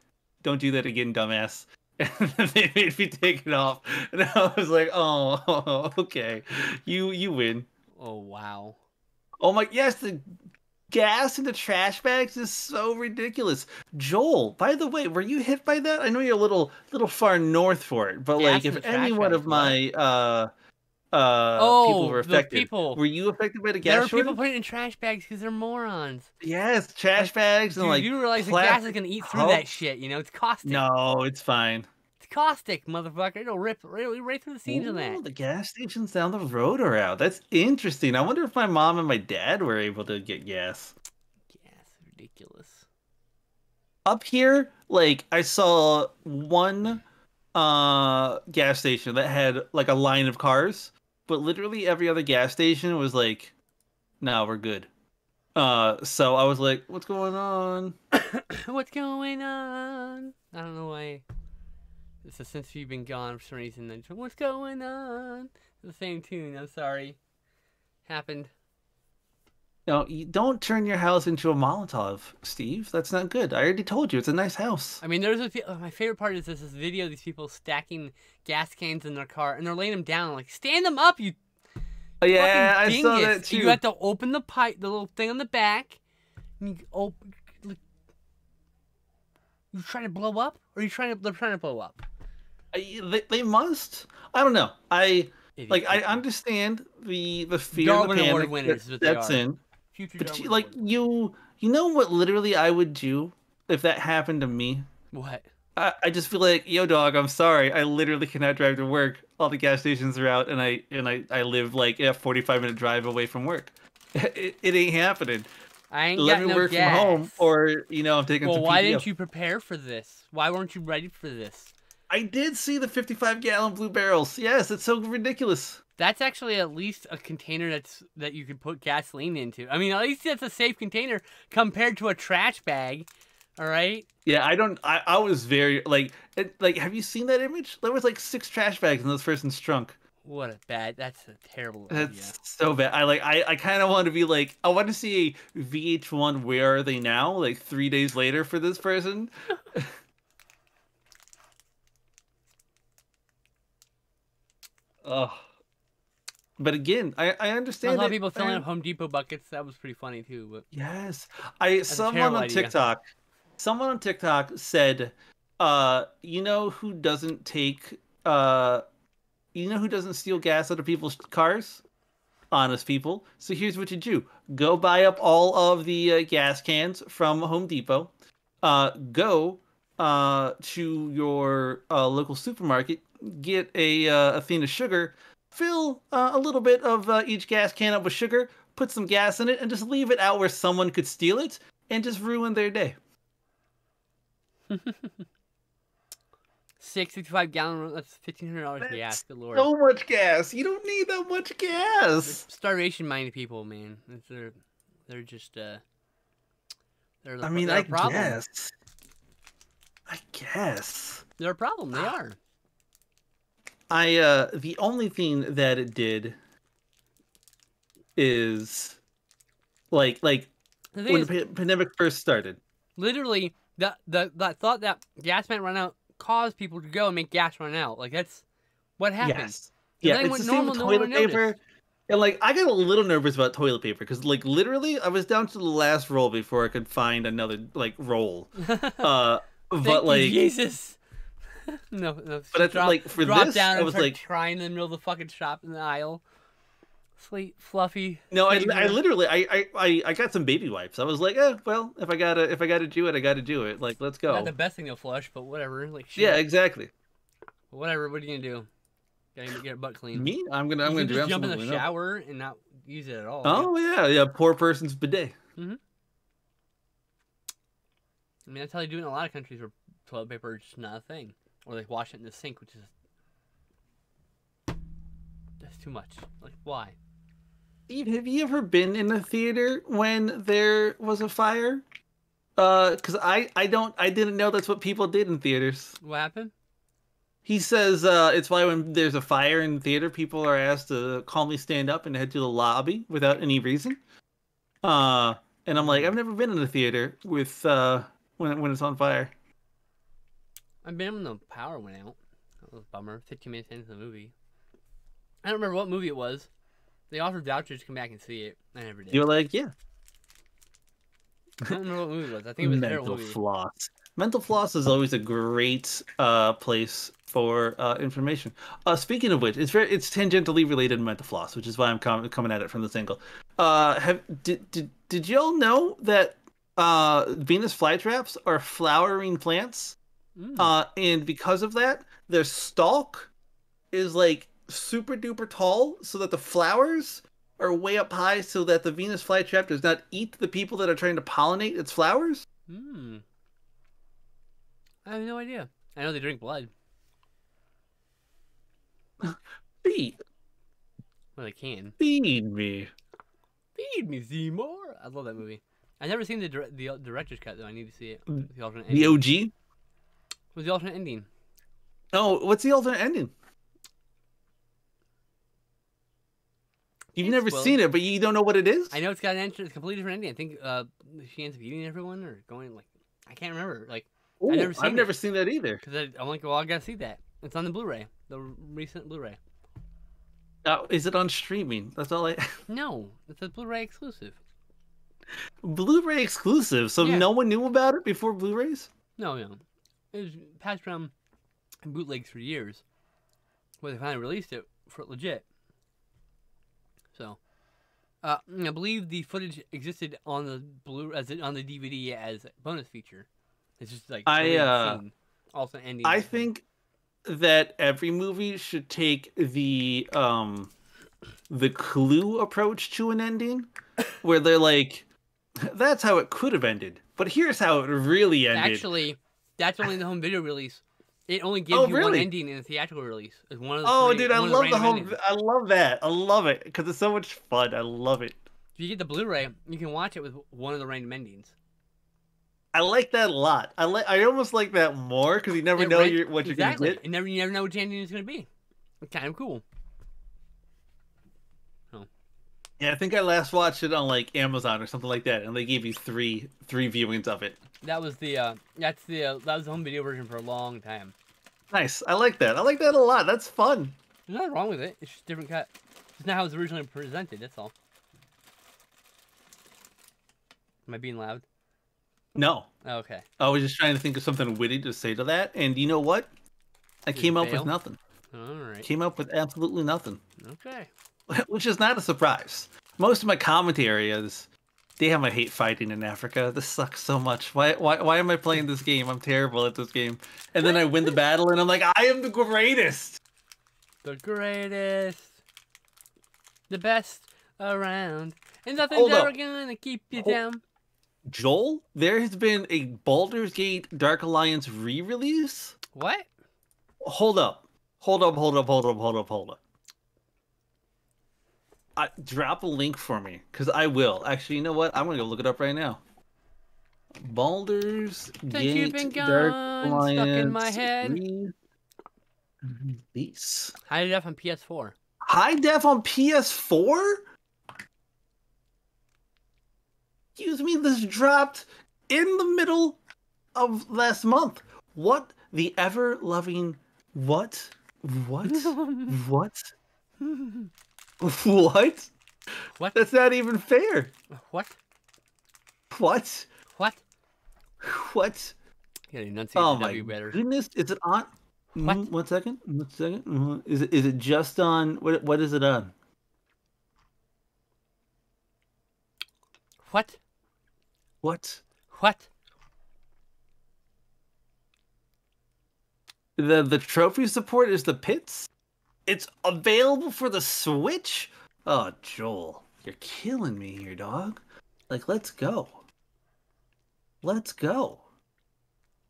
don't do that again dumbass and then they made me take it off. And i was like oh okay. You you win. Oh wow. oh my yes the gas in the trash bags is so ridiculous. Joel by the way were you hit by that? I know you're a little little far north for it but Gas like if any one of my uh uh Oh, people were affected people. were you affected by the gas? There were people putting in trash bags because they're morons. yes trash bags and Dude, like you realize the gas is gonna eat through that shit. You know, it's caustic. no it's fine It's caustic, motherfucker. It'll rip right, right through the seams of that. the gas stations down the road are out that's interesting i wonder if my mom and my dad were able to get gas Gas, ridiculous. up here like i saw one uh gas station that had like a line of cars but literally every other gas station was like no we're good uh so i was like what's going on What's going on? I don't know why. So since you've been gone for some reason. Then what's going on? The same tune. I'm sorry. Happened. No you don't turn your house into a molotov steve that's not good i already told you it's a nice house I mean, there's a oh, my favorite part is this, this video of these people stacking gas cans in their car and they're laying them down. Like, stand them up, you Oh, yeah i fucking saw that too You have to open the pipe, the little thing on the back. And you open. Oh, like, You trying to blow up, or you trying to? They're trying to blow up. I, they, they must. I don't know. I Idiot like. I understand the the fear, Darwin the Award panic winners is that, that's in. Future But you, like you, you know what? Literally, I would do if that happened to me. what? I, I just feel like, yo, dog, I'm sorry. I literally cannot drive to work. All the gas stations are out, and I and I, I live like a 45 minute drive away from work. It, it ain't happening. I ain't Let me no work gas. from home, or you know, I'm taking well, why didn't you prepare for this? Why weren't you ready for this? I did see the 55 gallon blue barrels. Yes, it's so ridiculous. That's actually at least a container that's that you could put gasoline into. I mean, at least that's a safe container compared to a trash bag. All right. Yeah, I don't. I, I was very like, it, like. Have you seen that image? There was like six trash bags in this person's trunk. What a bad. That's a terrible idea. That's so bad. I like. I, I kind of want to be like. I want to see a VH1. Where are they now? Like three days later for this person. oh. But again, I I I understand. saw it, people filling up Home Depot buckets. That was pretty funny too. But Yes. I a someone on idea. TikTok someone on TikTok said, uh, you know who doesn't take uh you know who doesn't steal gas out of people's cars? Honest people. So here's what you do. Go buy up all of the uh, gas cans from Home Depot. Uh go uh to your uh, local supermarket, get a uh, a thing of sugar, fill uh, a little bit of uh, each gas can up with sugar, put some gas in it, and just leave it out where someone could steal it and just ruin their day. sixty-five gallon. That's fifteen hundred dollars gas. Good lord. So much gas. You don't need that much gas. Starvation minded people, man. They're they're just uh. They're the, I mean, they're I a problem. guess. I guess. They're a problem. They are. I uh the only thing that it did is like like when is, the pandemic first started. literally, the the that thought that gas might run out caused people to go and make gas run out. Like that's what happened. Yes. Yeah, it's the same with toilet would paper. notice. And like I got a little nervous about toilet paper because like literally I was down to the last roll before I could find another like roll. Uh but like Jesus. no, no. But it's drop, like, for drop this, down I was like- crying in the middle of the fucking shop in the aisle. Sweet, fluffy. no, I. I literally I, I I got some baby wipes. I was like, eh, well, if I gotta if I gotta do it, I gotta do it. Like, let's go. Not the best thing to flush, but whatever. Like shit. Yeah, exactly. Whatever. What are you gonna do? Gotta get a butt clean. Me, I'm gonna I'm you gonna do just jump in the shower and not use it at all. Oh yeah, yeah. Poor person's bidet. Hmm. I mean, that's how they do it in a lot of countries where toilet paper is just not a thing, or they wash it in the sink, which is that's too much. Like, why? Have you ever been in a theater when there was a fire? Uh, cause I I don't I didn't know that's what people did in theaters. What happened? He says uh, it's why when there's a fire in theater, people are asked to calmly stand up and head to the lobby without any reason. Uh, and I'm like, I've never been in a theater with uh, when when it's on fire. I've been when the power went out. That was a bummer. 15 minutes into the movie. I don't remember what movie it was. They offered vouchers to come back and see it. I never did. You're like, yeah, I don't remember what movie it was. I think it was mental floss. Mental floss is always a great uh, place for uh, information. Uh, speaking of which, it's very it's tangentially related to mental floss, which is why I'm com- coming at it from this angle. Uh, have did did did y'all know that uh, Venus flytraps are flowering plants? Mm. Uh, and because of that, their stalk is like super duper tall, so that the flowers are way up high, so that the Venus flytrap does not eat the people that are trying to pollinate its flowers. Hmm. I have no idea. I know they drink blood. Feed, Well, they can. feed me. Feed me, Seymour. I love that movie. I've never seen the dir- the director's cut though. I need to see it. Mm. The The. OG. What's the alternate ending? Oh, what's the alternate ending? You've It's never well- seen it, but you don't know what it is. I know it's got an entrance, completely different ending. I think uh, she ends up eating everyone or going like I can't remember. Like Ooh, never seen I've never seen that either. because I'm like, well, I gotta see that. It's on the Blu-ray, the recent Blu-ray. Uh, is it on streaming? That's all I. No, it's a Blu-ray exclusive. Blu-ray exclusive, so Yeah. no one knew about it before Blu-rays. No, no. It was passed around in bootlegs for years. But they finally released it for legit. So, uh, I believe the footage existed on the blue as it, on the DVD as a bonus feature. It's just like I, uh, also ending. I think that every movie should take the um the clue approach to an ending where they're like that's how it could have ended but here's how it really ended actually that's only the home video release. It only gives Oh, you one ending in the theatrical release. It's one of the oh three- dude i love the random whole endings. i love that i love it because it's so much fun i love it If you get the Blu-ray, you can watch it with one of the random endings. i like that a lot i like i almost like that more because you never It know ran- you're, what you're exactly. gonna get You never, you never know what ending it's gonna be. It's kind of cool. Yeah i think i last watched it on like amazon or something like that and they gave you three three viewings of it That was the uh, that's the uh, that was the home video version for a long time. nice i like that i like that a lot that's fun There's nothing wrong with it. It's just different cut. It's not how it was originally presented. That's all. Am I being loud? no Oh, okay. I was just trying to think of something witty to say to that, and you know what? I Did came up fail? with nothing. All right. Came up with absolutely nothing, Okay. which is not a surprise. Most of my commentary is, "Damn, I hate fighting in Africa. This sucks so much. Why, why, why am I playing this game? I'm terrible at this game." And then I win the battle, and I'm like, "I am the greatest." The greatest, the best around, and nothing's Hold up. ever gonna keep you Hold- down. Joel, there has been a Baldur's Gate Dark Alliance re-release. What? Hold up. Hold up, hold up, hold up, hold up, hold up. I, drop a link for me, because I will. Actually, you know what? I'm going to go look it up right now. Baldur's Since Gate you've been Dark gone, stuck in my Alliance head. Release. High def on PS4. High def on PS4? Excuse me, this dropped in the middle of last month. What the ever loving what? What? what? What? What? That's not even fair. what? What? What? What? You gotta enunciate Oh my better. goodness! Is it on? What? Mhm, One second. One second. Mhm. Is it? Is it just on? What? What is it on? What? What? What? The the trophy support is the pits. It's available for the Switch. Oh, Joel, you're killing me here, dog. Like, let's go. Let's go.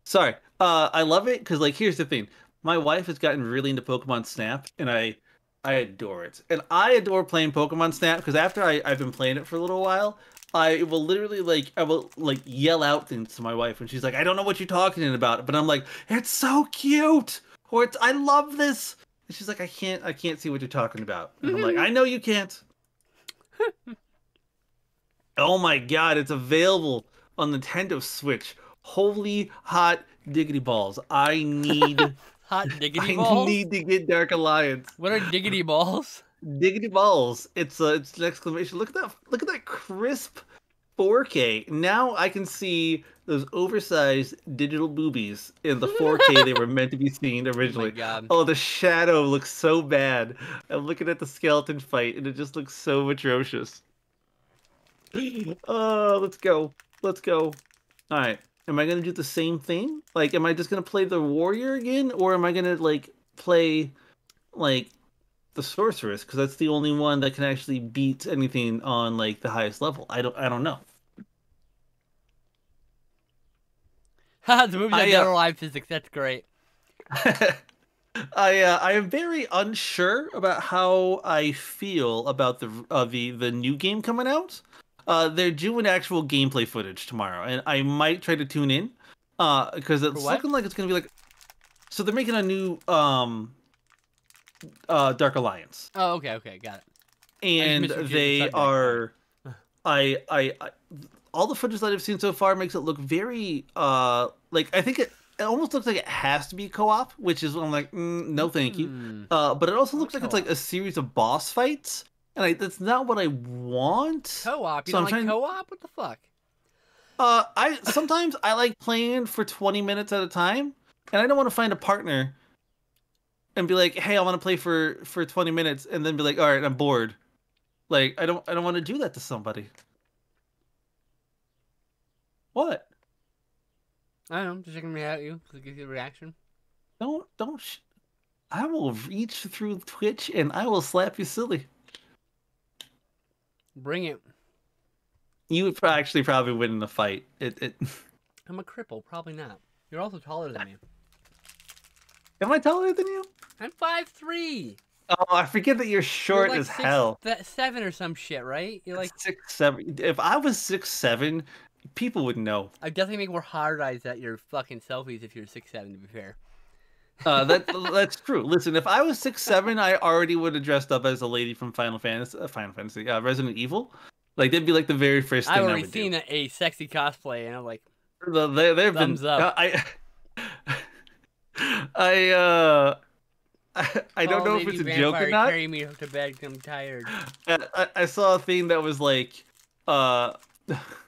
Sorry. Uh, I love it because, like, here's the thing. My wife has gotten really into Pokemon Snap, and I, I adore it. And I adore playing Pokemon Snap because after I, I've been playing it for a little while, I will literally like I will like yell out things to my wife, and she's like, "I don't know what you're talking about," but I'm like, "It's so cute," or "It's I love this," and she's like, "I can't, I can't see what you're talking about," and I'm like, "I know you can't." oh my god, it's available on the Nintendo Switch. Holy hot diggity balls! I need, Hot diggity I balls? I need to get Dark Alliance. What are diggity balls? Diggity balls! It's uh, it's an exclamation. Look at that! Look at that crisp 4K. Now I can see those oversized digital boobies in the 4K they were meant to be seen Oh my originally. god. Oh, the shadow looks so bad. I'm looking at the skeleton fight, and it just looks so atrocious. Oh, let's go. Let's go. All right. Am I gonna do the same thing? Like, am I just gonna play the warrior again, or am I gonna like play like the sorceress? Because that's the only one that can actually beat anything on like the highest level. I don't. I don't know. the movie's I, on Dead uh, physics. That's great. I uh, I am very unsure about how I feel about the uh, the the new game coming out. Uh, they're doing actual gameplay footage tomorrow, and I might try to tune in. Uh, because it's what? looking like it's gonna be like. So they're making a new um. Uh, Dark Alliance, Oh, okay, okay, got it. and they are. I, I I all the footage that I've seen so far makes it look very uh like I think it. It almost looks like it has to be co-op, which is I'm like, mm, no, thank you. Hmm. Uh, but it also looks like it's like a series of boss fights, and I, that's not what I want. Co-op. You So I'm like trying- co-op? What the fuck? Uh, I sometimes I like playing for 20 minutes at a time, and I don't want to find a partner and be like, "Hey, I want to play for for 20 minutes," and then be like, "All right, I'm bored." Like, I don't I don't want to do that to somebody. What? I don't know. Just checking me at you to give you a reaction. Don't don't. Sh- I will reach through Twitch and I will slap you silly. Bring it. You would actually probably win in the fight. It it. I'm a cripple. Probably not. You're also taller than me. Am I taller than you? I'm five three. Oh, I forget that you're short like as six, hell. That seven or some shit, right? You're like six seven. If I was six seven, people wouldn't know. I definitely make more hard eyes at your fucking selfies if you're six seven. To be fair. Uh, that that's true. Listen, if I was six seven, I already would have dressed up as a lady from Final Fantasy, uh, Final Fantasy, uh, Resident Evil. Like that'd be like the very first thing I've I already seen a, a sexy cosplay, and I'm like, The, they, they've Thumbs been. up. I. I uh. I, I don't "Oh, know if it's a joke or not. Carry me to bed. I'm tired. I, I- I saw a thing that was like, uh,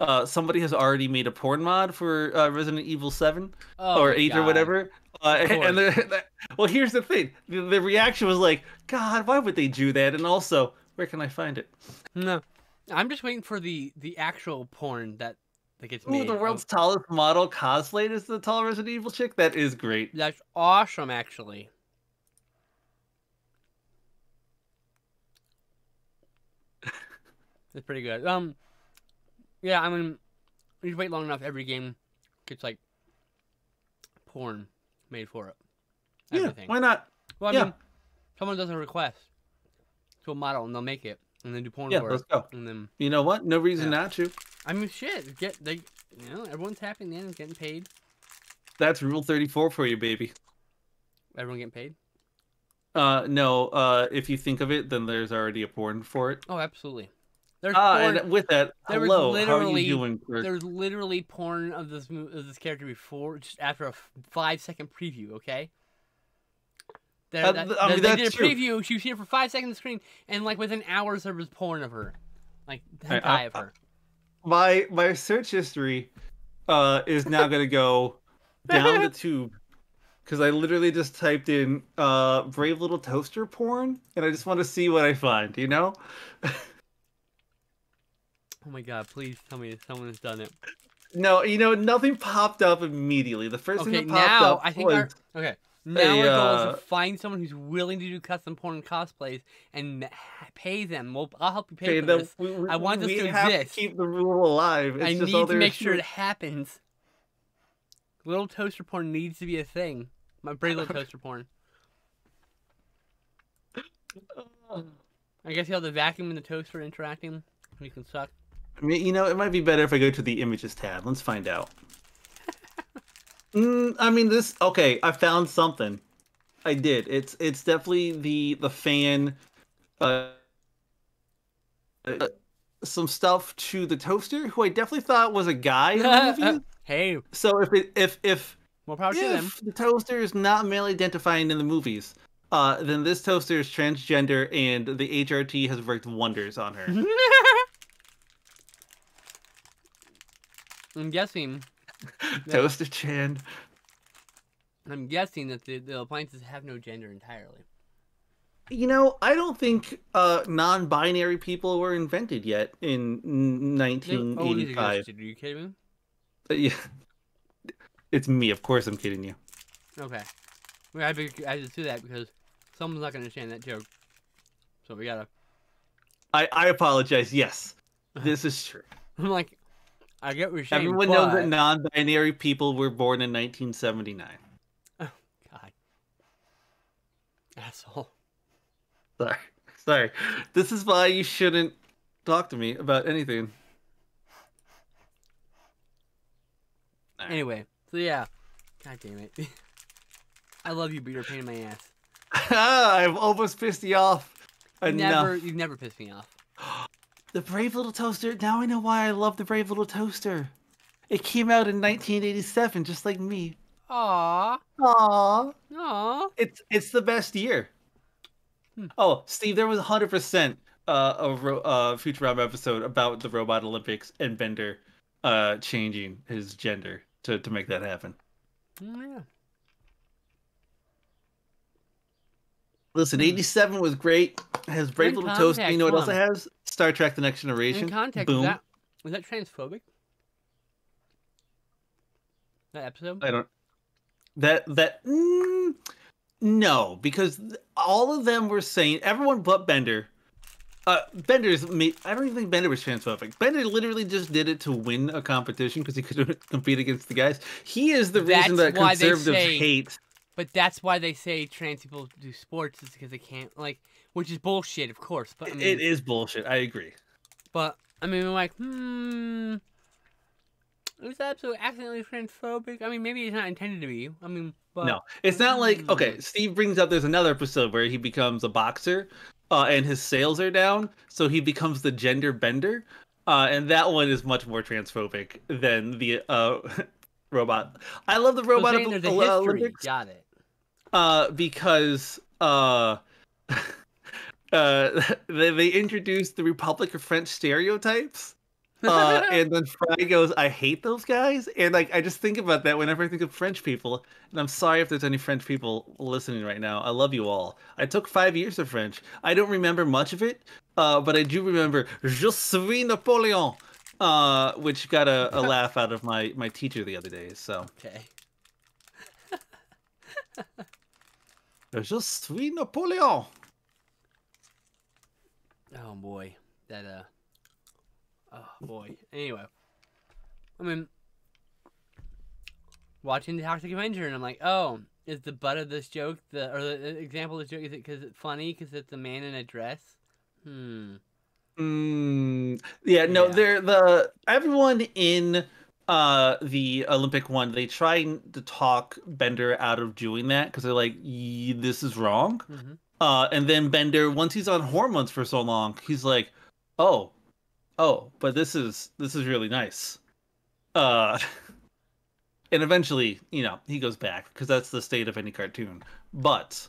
uh, somebody has already made a porn mod for uh, Resident Evil Seven Oh, or Eight or whatever. Uh, Of and the, well, here's the thing: the, the reaction was like, "God, why would they do that?" And also, where can I find it? No, I'm just waiting for the the actual porn that that gets Ooh, made. the of- world's tallest model cosplayed as the tall Resident Evil chick. That is great. That's awesome, actually. It's pretty good. Um, yeah, I mean, you wait long enough, every game gets like porn made for it. Everything. Yeah, why not? well, I yeah. mean, someone does a request to a model and they'll make it and then do porn Yeah, for let's it. go. And then, You know what? No reason Yeah. not to. I mean, shit, get they, you know, everyone's happy in the end, getting paid. That's Rule Thirty Four for you, baby. Everyone getting paid. Uh, no. Uh, if you think of it, then there's already a porn for it. Oh, absolutely. There's Ah, porn. and with that, there was hello. How are literally- you doing, Kirk? There's literally porn of this of this character before, just after a five second preview. Okay. There, Uh, that, I they- mean, they that's did a true. preview. She was here for five seconds on the screen, and like within hours there was porn of her, like hentai I- of her. my my search history uh is now gonna go down the tube because I literally just typed in uh brave little toaster porn and I just want to see what I find. You know? Oh my god! Please tell me someone has done it. No, you know nothing popped up immediately. The first Okay, thing that popped now up I think was our okay. Now a, our goal is uh, to find someone who's willing to do custom porn cosplays and pay them. We'll, I'll help you pay okay, for then this. we, I want this we to have exist. to keep the rule alive. It's I need to make sure it happens. Little toaster porn needs to be a thing. My brave little toaster porn. I guess you have the vacuum and the toaster interacting. You can suck. I mean, you know, it might be better if I go to the images tab. Let's find out. mm, I mean, this. Okay, I found something. I did. It's it's definitely the the fan. Uh, uh, some stuff to the toaster, who I definitely thought was a guy in the movie. hey, So if it if if more power to them. if the toaster is not male identifying in the movies, uh, then this toaster is transgender, and the HRT has worked wonders on her. I'm guessing. Toaster Chan. I'm guessing that the, the appliances have no gender entirely. You know, I don't think uh, non-binary people were invented yet in They always 1985. existed. Are you kidding me? Uh, yeah, it's me. Of course, I'm kidding you. Okay. We had to, I had to do that because someone's not going to understand that joke. So we gotta. I I apologize. Yes, this is true. I'm like, I get what you're. Everyone but... knows that non-binary people were born in 1979. Oh God. Asshole. Sorry, sorry. This is why you shouldn't talk to me about anything. Alright. Anyway, so yeah. God damn it. I love you, but you're a pain in my ass. I've almost pissed you off. Enough. never, you've never pissed me off. The Brave Little Toaster. Now I know why I love the Brave Little Toaster. It came out in 1987, just like me. Aww. Aww. Aww. It's it's the best year. Hmm. Oh, Steve, there was 100% uh, a ro- uh, Futurama episode about the Robot Olympics and Bender uh changing his gender to to make that happen. Mm, yeah. Listen, Hmm. 87 was great. Has Brave In Little Toast. You know what else it has? Star Trek: The Next Generation. In context, Boom. was that transphobic? That episode? I don't. That that mm, no, because all of them were saying everyone but Bender. Uh, Bender's. I don't even think Bender was transphobic. Bender literally just did it to win a competition because he couldn't compete against the guys. He is the reason That's that conservatives hate. But that's why they say trans people do sports is because they can't like, which is bullshit, of course. But I mean, It is bullshit. I agree. But I mean, I'm like, hmm, is that so accidentally transphobic? I mean, maybe it's not intended to be. I mean, but No, it's not like Mm. okay. Steve brings up there's another episode where he becomes a boxer, uh, and his sales are down, so he becomes the gender bender, uh, and that one is much more transphobic than the uh, robot. I love the robot saying of, history. Olympics Got it. Uh, because uh, uh, they, they introduced the Republic of French stereotypes. uh, and then Fry goes, "I hate those guys," and like I just think about that whenever I think of French people. And I'm sorry if there's any French people listening right now. I love you all. I took five years of French. I don't remember much of it, uh, but I do remember "Je suis Napoleon," uh, which got a, a laugh out of my my teacher the other day. So okay. "Je suis Napoleon." Oh boy, that uh. Oh boy. Anyway, I mean, watching the Toxic Avenger, and I'm like, oh, is the butt of this joke the or the example of this joke is it because it's funny because it's a man in a dress? Hmm. Mm, yeah, no, Yeah. they're the everyone in uh the Olympic one. They try to talk Bender out of doing that because they're like, "Ye- "This is wrong." Mm-hmm. Uh, and then Bender, once he's on hormones for so long, he's like, "Oh, oh, but this is this is really nice." Uh, and eventually, you know, he goes back because that's the state of any cartoon. But,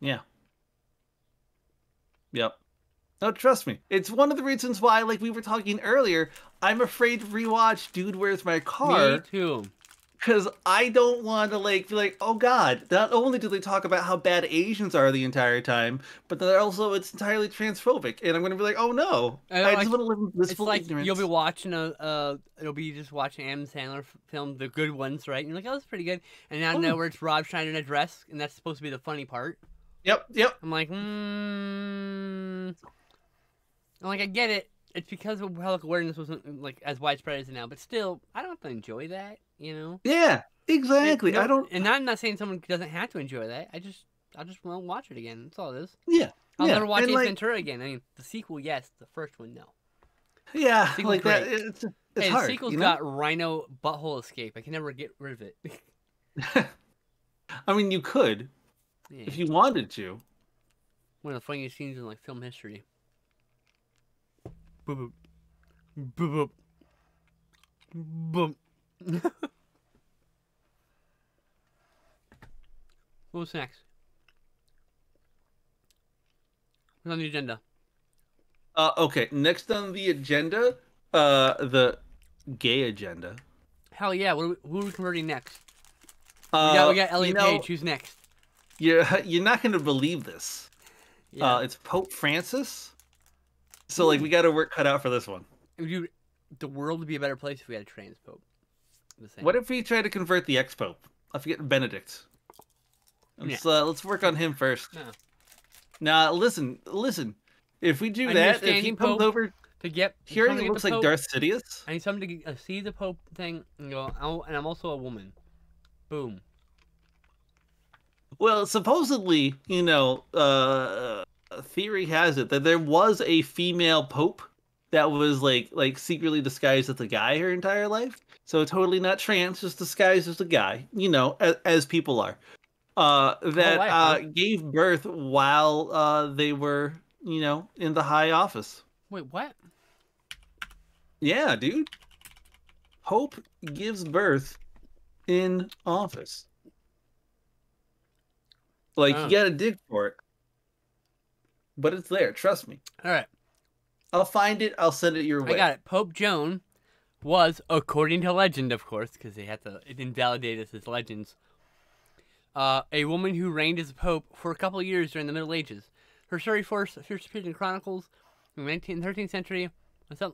yeah, yep. No, trust me, it's one of the reasons why, like we were talking earlier, I'm afraid to rewatch "Dude, Where's My Car. Me Car" too. because I don't want to like be like, oh god. Not only do they talk about how bad Asians are the entire time, but then also it's entirely transphobic, and I'm gonna be like, oh no, I know, I like, just want to live in It's blissful like ignorance. you'll be watching a, uh, it'll be just watching Adam Sandler film, the good ones, right? And you're like, oh, that's pretty good. And now Oh. nowhere it's Rob Schneider in a dress, and that's supposed to be the funny part. Yep, yep. I'm like, hmm. I'm like, I get it. It's because of public awareness wasn't like as widespread as it now, but still, I don't have to enjoy that, you know. Yeah, exactly. And, no- I don't. and I'm not saying someone doesn't have to enjoy that. I just, I just won't watch it again. That's all it is. Yeah, I'll yeah. never watch and, Ace like, Ventura again. I mean, the sequel, yes. The first one, no. Yeah, like that. It's, it's hey, hard. the sequel's you know? got Rhino butthole escape. I can never get rid of it. I mean, you could Yeah, if you wanted to. One of the funniest scenes in like film history. Boop boop. Boop boop. What's next? What's on the agenda? Uh, okay, next on the agenda, uh, the gay agenda. Hell yeah! What are we, who are we converting next? Uh, we got we got you know, Page. Who's next? You're you're not gonna believe this. Yeah. Uh, it's Pope Francis. So like we got our work cut out for this one. Dude, the world would be a better place if we had a trans pope. The same. What if we try to convert the ex Pope? I forget Benedict. Let's uh, let's work on him first. No. Now listen, listen. If we do that, if he comes Pope? over to get here, he looks like Pope, Darth Sidious. I need someone to uh, see the Pope thing and go. Oh, and I'm also a woman. Boom. Well, supposedly, you know, uh, theory has it that there was a female pope that was like like secretly disguised as a guy her entire life. So totally not trans, just disguised as a guy. You know, as, as people are. Uh, that life, uh, gave birth while uh, they were, you know, in the high office. Wait, what? Yeah, dude. Hope gives birth in office. Like Oh. you gotta dig for it. But it's there, trust me. All right, I'll find it, I'll send it your way. I got it. Pope Joan was, according to legend, of course, because they had to invalidate us as legends, uh, a woman who reigned as a pope for a couple of years during the Middle Ages. Her story first, first appeared in Chronicles in the 19th, 13th century.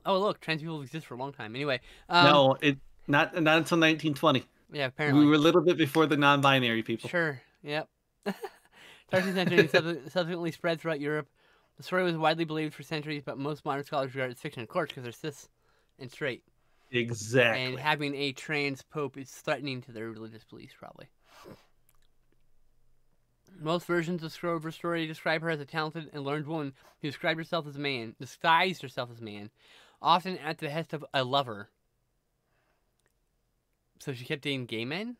Oh, look, trans people exist for a long time. Anyway. Um, no, it not not until 1920. Yeah, apparently. We were a little bit before the non-binary people. Sure. Yep. 13th century subsequently spread throughout Europe. The story was widely believed for centuries, but most modern scholars regard it as fiction, of course, because they're cis and straight. Exactly. And having a trans pope is threatening to their religious beliefs, probably. Most versions of Scrover's story describe her as a talented and learned woman who described herself as a man, disguised herself as a man, often at the behest of a lover. So she kept dating gay men?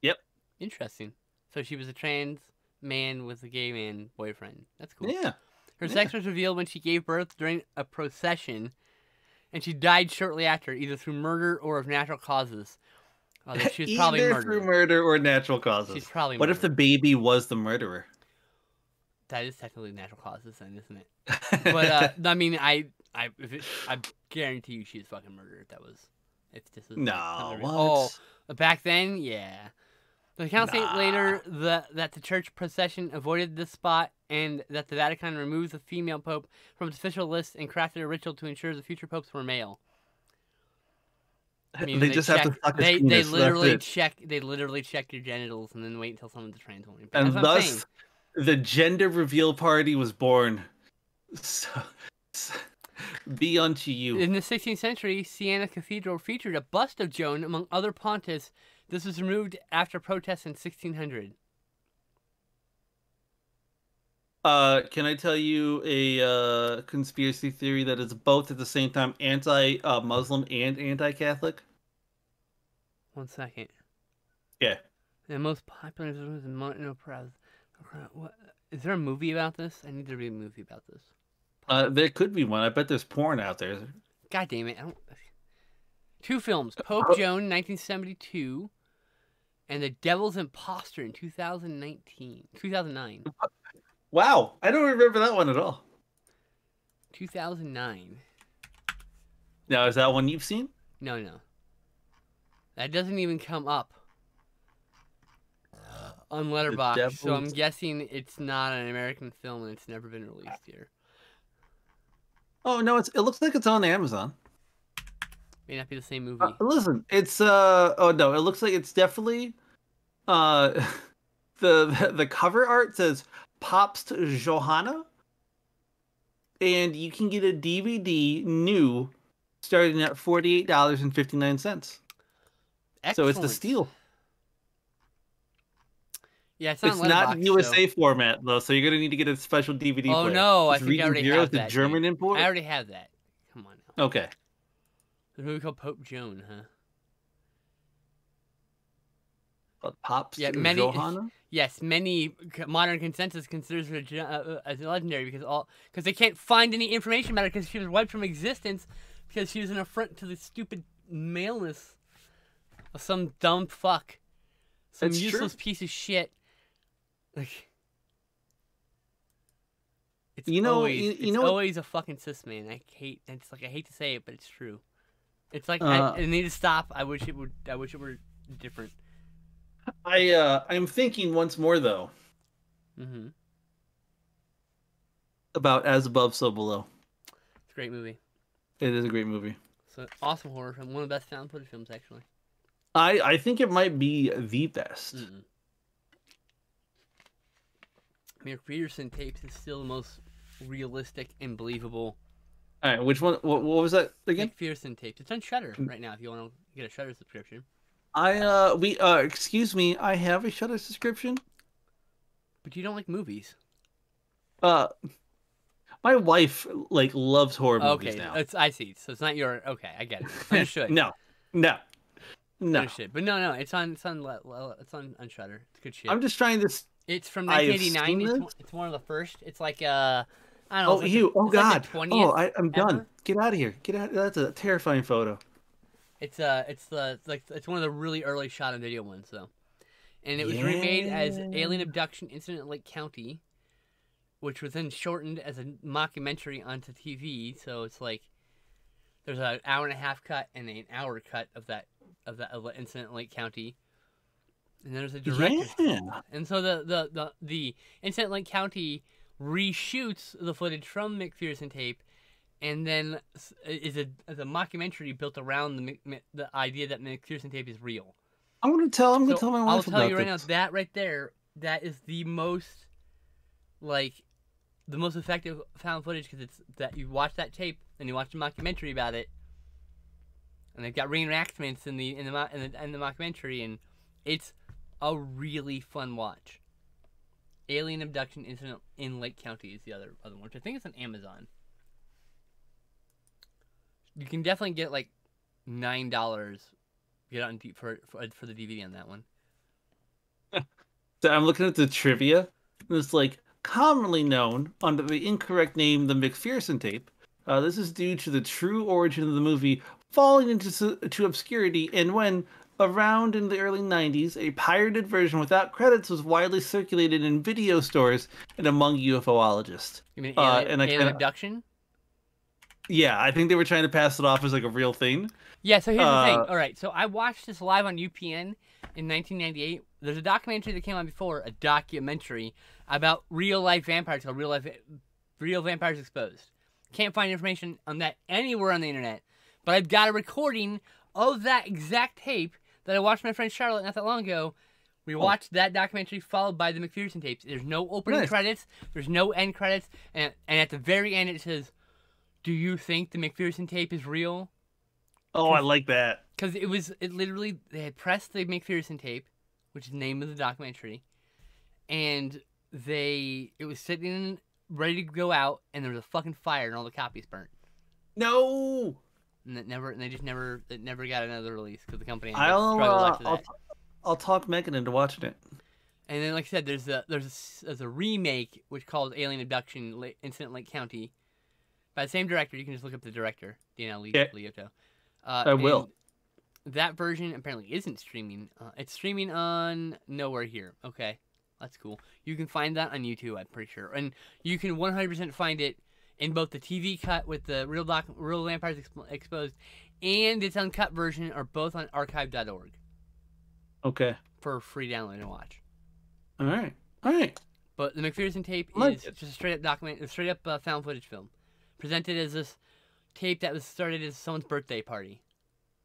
Yep. Interesting. So she was a trans man with a gay man boyfriend. That's cool. Yeah. Her Yeah. sex was revealed when she gave birth during a procession, and she died shortly after, either through murder or of natural causes. Although she was probably Either murdered. through murder or natural causes. She's probably What if the baby was the murderer? That is technically natural causes, then, isn't it? But uh, I mean, I, I, if it, I guarantee you, she's fucking murdered. If that was, if this was. no, what? Oh, back then, yeah. The account state later the, that the church procession avoided this spot and that the Vatican removed the female pope from its official list and crafted a ritual to ensure the future popes were male. I mean, they, just have to suck They, they penis, that's literally it. check. They literally check your genitals and then wait until someone's a trans woman. and That's what I'm saying. thus the gender reveal party was born. So, so- be unto you. In the 16th century, Siena Cathedral featured a bust of Joan among other pontiffs. This was removed after protests in 1600. Uh, can I tell you a uh, conspiracy theory that is both at the same time anti-Muslim and anti-Catholic? One second. Yeah. The most popular was Martin Perez. What is there a movie about this? I need to read a movie about this. Uh, there could be one. I bet there's porn out there. God damn it! I don't... Two films: Pope Joan, 1972, and The Devil's Imposter in 2019, 2009, Wow, I don't remember that one at all. 2009. Now, is that one you've seen? No, no. That doesn't even come up on Letterboxd, so I'm guessing it's not an American film and it's never been released here. Oh no, it's it looks like it's on Amazon. May not be the same movie. Uh, listen, it's uh oh no, it looks like it's definitely uh the the cover art says Popst Johanna, and you can get a DVD new starting at forty eight dollars and fifty nine cents. So it's the steal. Yeah, it's not It's not USA so- format though, so you're gonna need to get a special DVD. Oh player. no, I think I already have the that. German dude. import. I already have that. Come on now. Okay. A movie called Pope Joan, huh? But Pops Yeah, many- Johanna? Yes, many modern consensus considers her uh, uh, as legendary because all because they can't find any information about her because she was wiped from existence because she was an affront to the stupid maleness of some dumb fuck, some That's true. useless piece of shit. Like, it's You know- always, you- you it's know always a fucking cis man. I hate. It's like I hate to say it, but it's true. It's like Uh, I, I need to stop. I wish it would. I wish it were different. I uh I'm thinking once more though Mm-hmm. about As Above So Below. It's a great movie. It is a great movie. It's an awesome horror film. One of the best found footage films, actually. I I think it might be the best. Mm-mm. McPherson tapes is still the most realistic and believable. All right, which one? What, what was that again? McPherson tapes. It's on Shudder right now. If you want to get a Shudder subscription, I uh we uh excuse me, I have a Shudder subscription. but you don't like movies. Uh, my wife like loves horror movies okay, now. it's I see. So it's not your. Okay, I get it. Understood. no, no, no. Understood. But no, no, it's on. It's on. It's on, on Shudder. It's good shit. I'm just trying to. It's from I have 1989. It's, one- it's one of the first. It's like uh, I don't know. Oh, it's like you! the- Oh it's like God! oh, I, I'm done. Get out of here! Get out! That's a terrifying photo. It's uh, it's the it's like it's one of the really early shot on video ones though, and it was remade as Alien Abduction Incident Lake County, which was then shortened as a mockumentary onto TV. So it's like There's an hour and a half cut and an hour cut of that of that of the incident in Lake County. And there's a director's Yeah. and so the the the, the incident in Lake County reshoots the footage from McPherson tape, and then is a is a mockumentary built around the the idea that McPherson tape is real. I'm gonna tell. I'm gonna tell my I'll wife tell about you right this. now that right there that is the most like the most effective found footage because it's that you watch that tape and you watch the mockumentary about it, and they've got reenactments in the in the in the, in the mockumentary, and it's a really fun watch. Alien abduction incident in Lake County is the other other one, which I think is on Amazon. You can definitely get like nine dollars. Get on for, for for the DVD on that one. So I'm looking at the trivia. and It's like commonly known under the incorrect name the McPherson tape. Uh, this is due to the true origin of the movie falling into to obscurity, and when around in the early 90s, a pirated version without credits was widely circulated in video stores and among UFOologists. You mean Uh, alien, and I alien kinda- abduction? Yeah, I think they were trying to pass it off as like a real thing. Yeah, so here's the thing. Uh, All right, so I watched this live on UPN in 1998. There's a documentary that came on before, a documentary about real life vampires called Real Life Real Vampires Exposed. Can't find information on that anywhere on the internet, but I've got a recording of that exact tape that I watched my friend Charlotte not that long ago. We watched that documentary followed by the McPherson tapes. There's no opening Nice. credits, there's no end credits, and and at the very end it says, "Do you think the McPherson tape is real?" Oh, I like that. because it was it literally they had pressed the McPherson tape, which is the name of the documentary, and they it was sitting ready to go out, and there was a fucking fire, and all the copies burnt, No, and it never and they just never it never got another release because the company I'll uh, after I'll, that. I'll talk Megan into watching it. And then, like I said, there's a there's a, there's a remake which called Alien Abduction La- Incident Lake County, by the same director. You can just look up the director, Dana Le- Okay. Lioto. Uh, I will. That version apparently isn't streaming. Uh, it's streaming on nowhere here. Okay, that's cool. You can find that on YouTube. I'm pretty sure, and you can 100% find it in both the TV cut with the real doc, real vampires expo- exposed, and its uncut version are both on archive.org Okay. for free download and watch. All right. All right. But the McPherson tape Like is it. just a straight up document, a straight up uh, found footage film, presented as this tape that was started as someone's birthday party.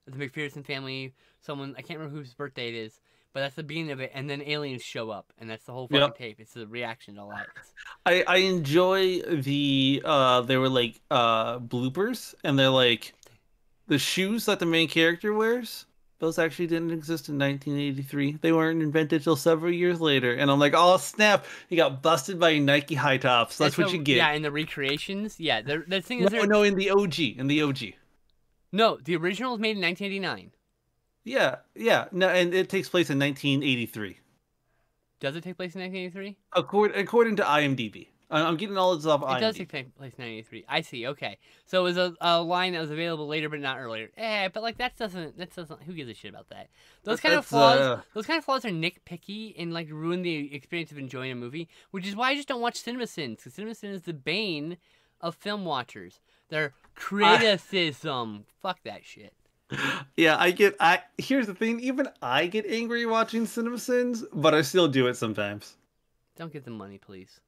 The McPherson family, someone I can't remember whose birthday it is, but that's the beginning of it, and then aliens show up, and that's the whole fucking Yep. tape. It's the reaction to that. I I enjoy the uh they were like uh bloopers and they're like the shoes that the main character wears. Those actually didn't exist in 1983. They weren't invented till several years later. And I'm like, oh snap! You got busted by Nike high tops. That's, what you get. Yeah, and the recreations. Yeah, the the thing is, no, no, in the OG, in the OG. no, the original was made in 1989. Yeah, yeah. No, and it takes place in 1983, Does it take place in 1983? according according to IMDb. I- I'm getting all this off It IMDb. does take place in 1983. I see. Okay, so it was a, a line that was available later, but not earlier. Eh, but like that doesn't that doesn't. Who gives a shit about that? Those kind of flaws. uh, Those kind of flaws are nitpicky and like ruin the experience of enjoying a movie, which is why I just don't watch CinemaSins. Because CinemaSins is the bane of film watchers. Their criticism. Fuck that shit. Yeah, I get. I here's the thing. Even I get angry watching CinemaSins, but I still do it sometimes. Don't give them money, please.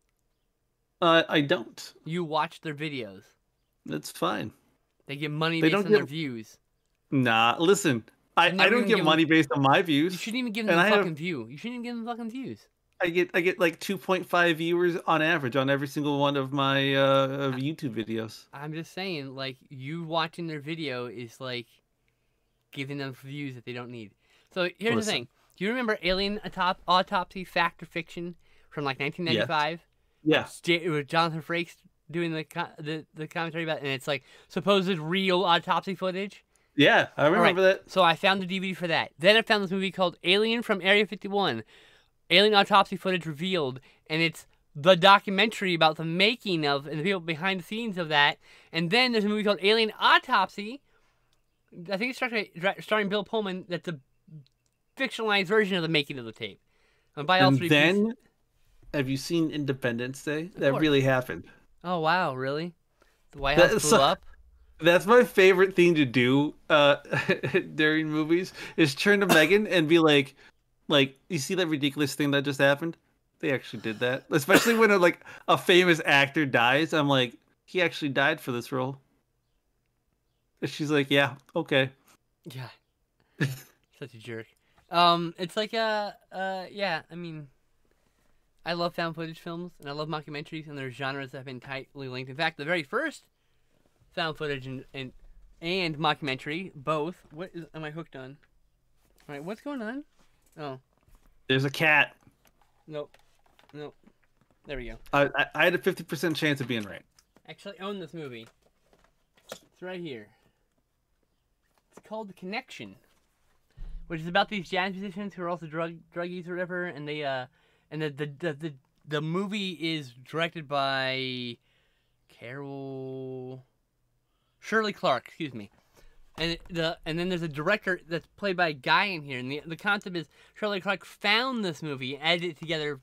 Uh, I don't. You watch their videos. That's fine. They get money They based don't on their views. Nah, listen. I, I don't get money based on my views. You shouldn't even give them And a I have- fucking view. You shouldn't even give them fucking views. I get I get like 2.5 viewers on average on every single one of my uh of YouTube videos. I'm just saying, like, you watching their video is like giving them views that they don't need. So here's the thing. Do you remember Alien Autop- Autopsy Fact or Fiction from like 1995? Yeah. J- with Jonathan Frakes doing the, co- the the commentary about it, and it's like supposed real autopsy footage. Yeah, I remember that. So I found the DVD for that. Then I found this movie called Alien from Area 51. Alien autopsy footage revealed, and it's the documentary about the making of and the people behind the scenes of that. And then there's a movie called Alien Autopsy. I think it's starring, Bill Pullman. That's a fictionalized version of the making of the tape. And by all And three then pieces- have you seen Independence Day? That course. really happened. oh wow, really? The White House blew so- up. That's my favorite thing to do uh, during movies is turn to Megan and be like, like, you see that ridiculous thing that just happened? They actually did that. Especially when a, like a famous actor dies. I'm like, he actually died for this role. And she's like, yeah, okay. Yeah. Such a jerk. Um, it's like uh, uh, yeah. I mean, I love found footage films and I love mockumentaries, and there's genres that have been tightly linked. In fact, the very first found footage and and, and mockumentary, both. What is, am I hooked on? All right, what's going on? Oh, There's a cat. nope, nope. There we go. I, I, I had a 50% chance of being right. Actually, own this movie. It's right here. Called Connection, which is about these jazz musicians who are also drug druggies or whatever, and they uh, and the the the the, the movie is directed by Carol Shirley Clarke, excuse me. And the and then there's a director that's played by a guy in here, and the the concept is Shirley Clarke found this movie, edited it together,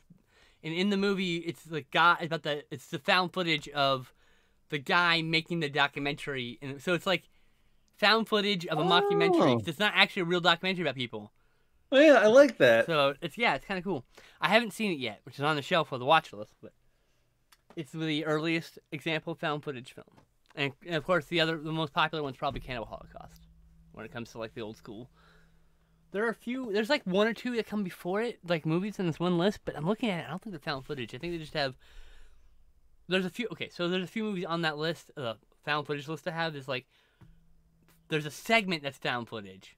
and in the movie it's the guy about the it's the found footage of the guy making the documentary, and so it's like found footage of a mockumentary. Oh. It's not actually a real documentary about people. Oh, yeah, I like that. So it's yeah, it's kind of cool. I haven't seen it yet, which is on the shelf for the watch list, but it's the earliest example of found footage film. And, and of course, the other, the most popular one's probably Cannibal Holocaust, when it comes to like the old school. There are a few. There's like one or two that come before it, like movies in this one list. But I'm looking at it. I don't think they're found footage. I think they just have. There's a few. Okay, so there's a few movies on that list. The found footage list I have is like. There's a segment that's down footage.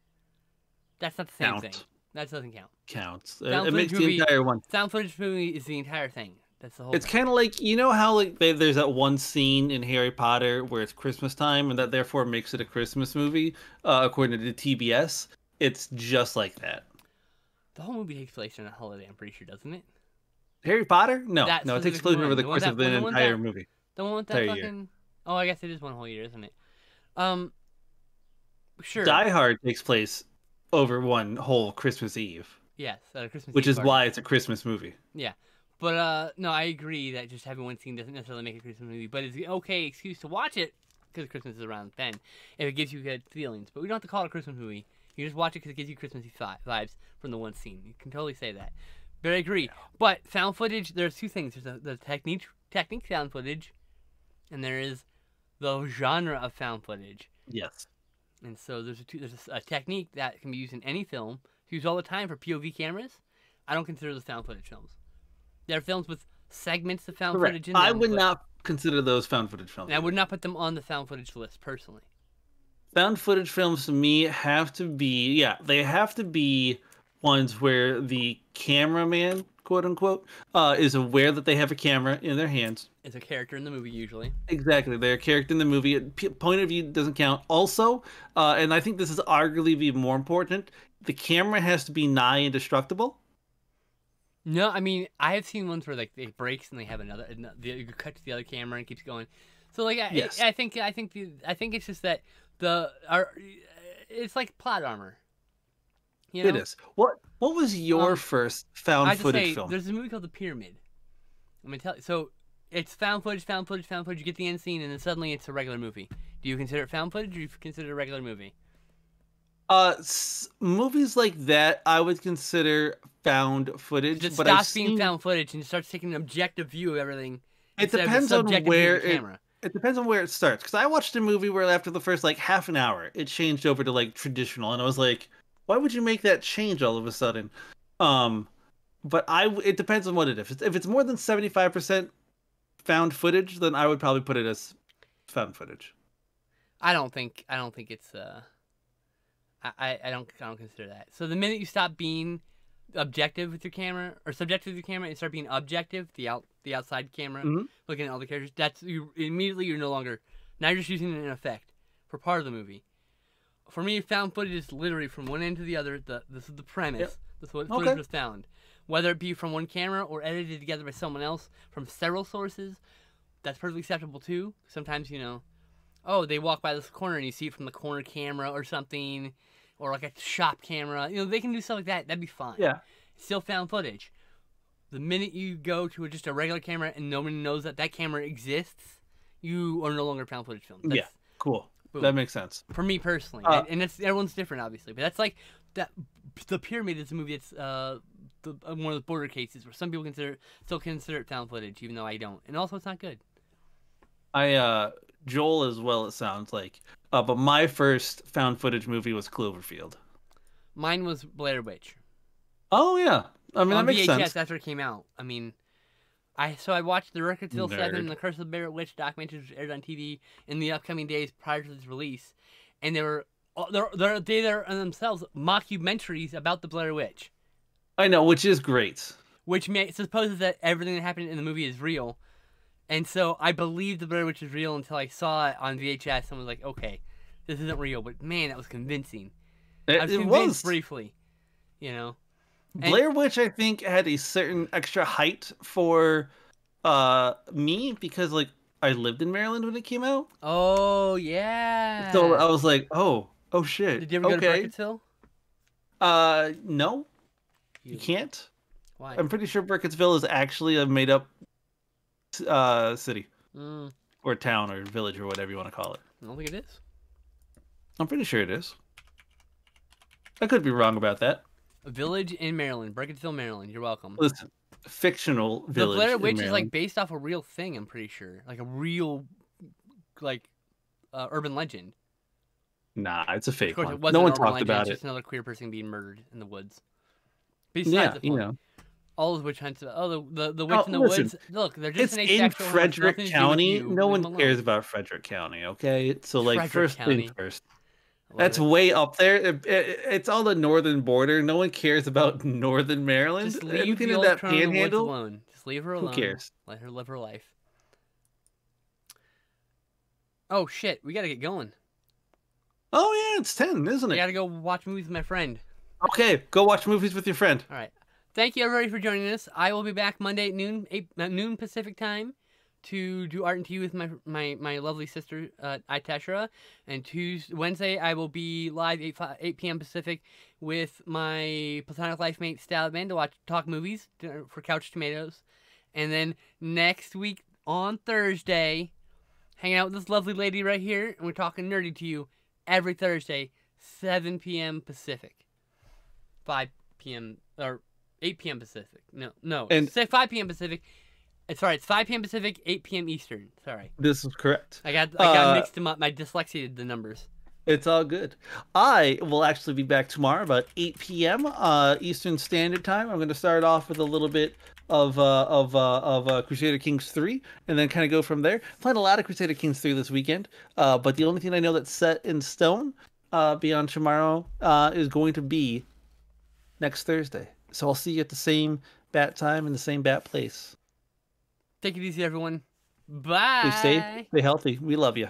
That's not the same Count. thing. That doesn't count. Counts. Found it makes the entire one. Found footage movie is the entire thing. That's the whole. It's kind of like you know how like they, there's that one scene in Harry Potter where it's Christmas time and that therefore makes it a Christmas movie uh, according to TBS. It's just like that. the whole movie takes place on a holiday. I'm pretty sure, doesn't it? Harry Potter? No, That no, it takes place one. over the The course that- of the the entire that- movie. The one with that Entire year. fucking. Oh, I guess it is one whole year, isn't it? Um. Sure. Die Hard takes place over one whole Christmas Eve, Yes, at a Christmas. which Eve is party. why it's a Christmas movie. Yeah. But uh, no, I agree that just having one scene doesn't necessarily make a Christmas movie, but it's an okay excuse to watch it because Christmas is around then, if it gives you good feelings. But we don't have to call it a Christmas movie. You just watch it because it gives you Christmassy vibes from the one scene. You can totally say that. But I agree. But sound footage, there's two things. There's the, the technique, technique found footage, and there is the genre of sound footage. Yes. And so there's a, two, there's a, a technique that can be used in any film. It's used all the time for POV cameras. I don't consider those found footage films. There are films with segments of found Correct. footage in them. I would but- not consider those found footage films. I would not put them on the found footage list personally. found footage films to me have to be yeah they have to be ones where the cameraman quote unquote uh, is aware that they have a camera in their hands It's a character in the movie usually. exactly they're a character in the movie P- point of view doesn't count also uh, and i think this is arguably even more important the camera has to be nigh indestructible No, I mean I have seen ones where like it breaks and they have another. ano- the- You cut to the other camera and keeps going. So like I, Yes. I, think I think the, I think it's just that the our, it's like plot armor. You know? it is what what was your Um, first found footage say, film there's a movie called The Pyramid. I'm gonna tell you. So it's found footage, found footage, found footage. You get the end scene, and then suddenly it's a regular movie. Do you consider it found footage, or do you consider it a regular movie? uh s- movies like that i would consider found footage It but I've stops being seen- found footage and starts taking an objective view of everything. It instead of the depends on subjective view of where it, camera. it depends on where it starts. Because I watched a movie where after the first like half an hour, it changed over to like traditional, and I was like, why would you make that change all of a sudden? Um, but I it depends on what it is. If it's, more than seventy five percent found footage, then I would probably put it as found footage. I don't think I don't think it's uh I, I, don't I don't consider that. So the minute you stop being objective with your camera or subjective with your camera and start being objective, the out the outside camera, Mhm. looking at all the characters, that's you immediately you're no longer now you're just using an effect for part of the movie. For me, found footage is literally from one end to the other. The this is the premise. Yep. This is what Okay. footage was found, whether it be from one camera or edited together by someone else from several sources. That's perfectly acceptable too. Sometimes you know oh, they walk by this corner and you see it from the corner camera or something, or like a shop camera. You know, they can do stuff like that. That'd be fine. Yeah. Still found footage. The minute you go to just a regular camera and nobody knows that that camera exists, you are no longer found footage film. That's, Yeah. Cool. Boom. that makes sense. for me personally, Uh, and, and it's everyone's different, obviously. But that's like that. The Pyramid is a movie that's uh, the, uh, one of the border cases where some people consider still consider it found footage, even though I don't. And also, it's not good. I uh Joel as well. It sounds like, uh, but my first found footage movie was Cloverfield. Mine was Blair Witch Oh yeah, I mean on that makes VHS sense. after it came out. I mean, I so I watched the Burkittsville Seven and the Curse of the Blair Witch documentaries which aired on TV in the upcoming days prior to its release, and they were they're, they're they are themselves mockumentaries about the Blair Witch. I know, which is great. which may, supposes that everything that happened in the movie is real. And so I believed the Blair Witch was real until I saw it on VHS and was like, okay, this isn't real. But man, that was convincing. I It, was it was. briefly, you know. Blair Witch, I think, had a certain extra height for uh me because like I lived in Maryland when it came out, Oh yeah. so I was like, oh, oh shit. Did you ever go to okay. Burkittsville? Uh, no, you can't. Why? I'm pretty sure Burkittsville is actually a made up uh city Mm, or town or village or whatever you want to call it. I don't think it is. I'm pretty sure it is. I could be wrong about that. A village in Maryland, Burkittsville, Maryland. You're welcome. Listen, fictional village. The. Blair Witch is like based off a real thing. I'm pretty sure, like a real, like, uh, urban legend. nah, it's a fake Of course, one. it wasn't No one talked legend, about it's it. Just another queer person being murdered in the woods. Besides Yeah, the you know, all those witch hunts. Oh, the the, the witch Oh, in the listen, woods. Look, they're just it's in asexual. who has Frederick nothing to do with County. No Leave one cares about Frederick County. Okay, so like Frederick first County. things first. That's it. way up there. It- it- it's on the northern border. No one cares about northern Maryland. Just leave Anything the in that Crown of the panhandle. alone. Just leave her alone. Who cares? Let her live her life. Oh shit, we gotta get going. Oh yeah, it's ten, isn't it? I gotta go watch movies with my friend. Okay, go watch movies with your friend. All right. Thank you everybody for joining us. I will be back Monday at noon, eight, uh, noon Pacific time, to do art and tea with my my, my lovely sister uh. And Tuesday, Wednesday, I will be live 8, fi- 8 p.m. Pacific with my platonic life mate Stalman to watch talk movies for Couch Tomatoes. And then next week on Thursday, hanging out with this lovely lady right here, and we're talking nerdy to you every Thursday, 7 p.m. Pacific, 5 p.m. or 8 p.m. Pacific. No, no, And- say 5 p.m. Pacific. It's sorry, it's 5 p.m. Pacific, 8 p.m. Eastern. Sorry, This is correct. I got I got Uh, mixed them up. My dyslexia did the numbers. It's all good. I will actually be back tomorrow about 8 p.m. Uh, Eastern Standard Time. I'm going to start off with a little bit of uh, of uh, of uh, Crusader Kings 3, and then kind of go from there. Playing a lot of Crusader Kings 3 this weekend, uh, but the only thing I know that's set in stone uh, beyond tomorrow uh, is going to be next Thursday. So I'll see you at the same bat time in the same bat place. Take it easy, everyone. Bye. Stay safe, stay healthy. We love you.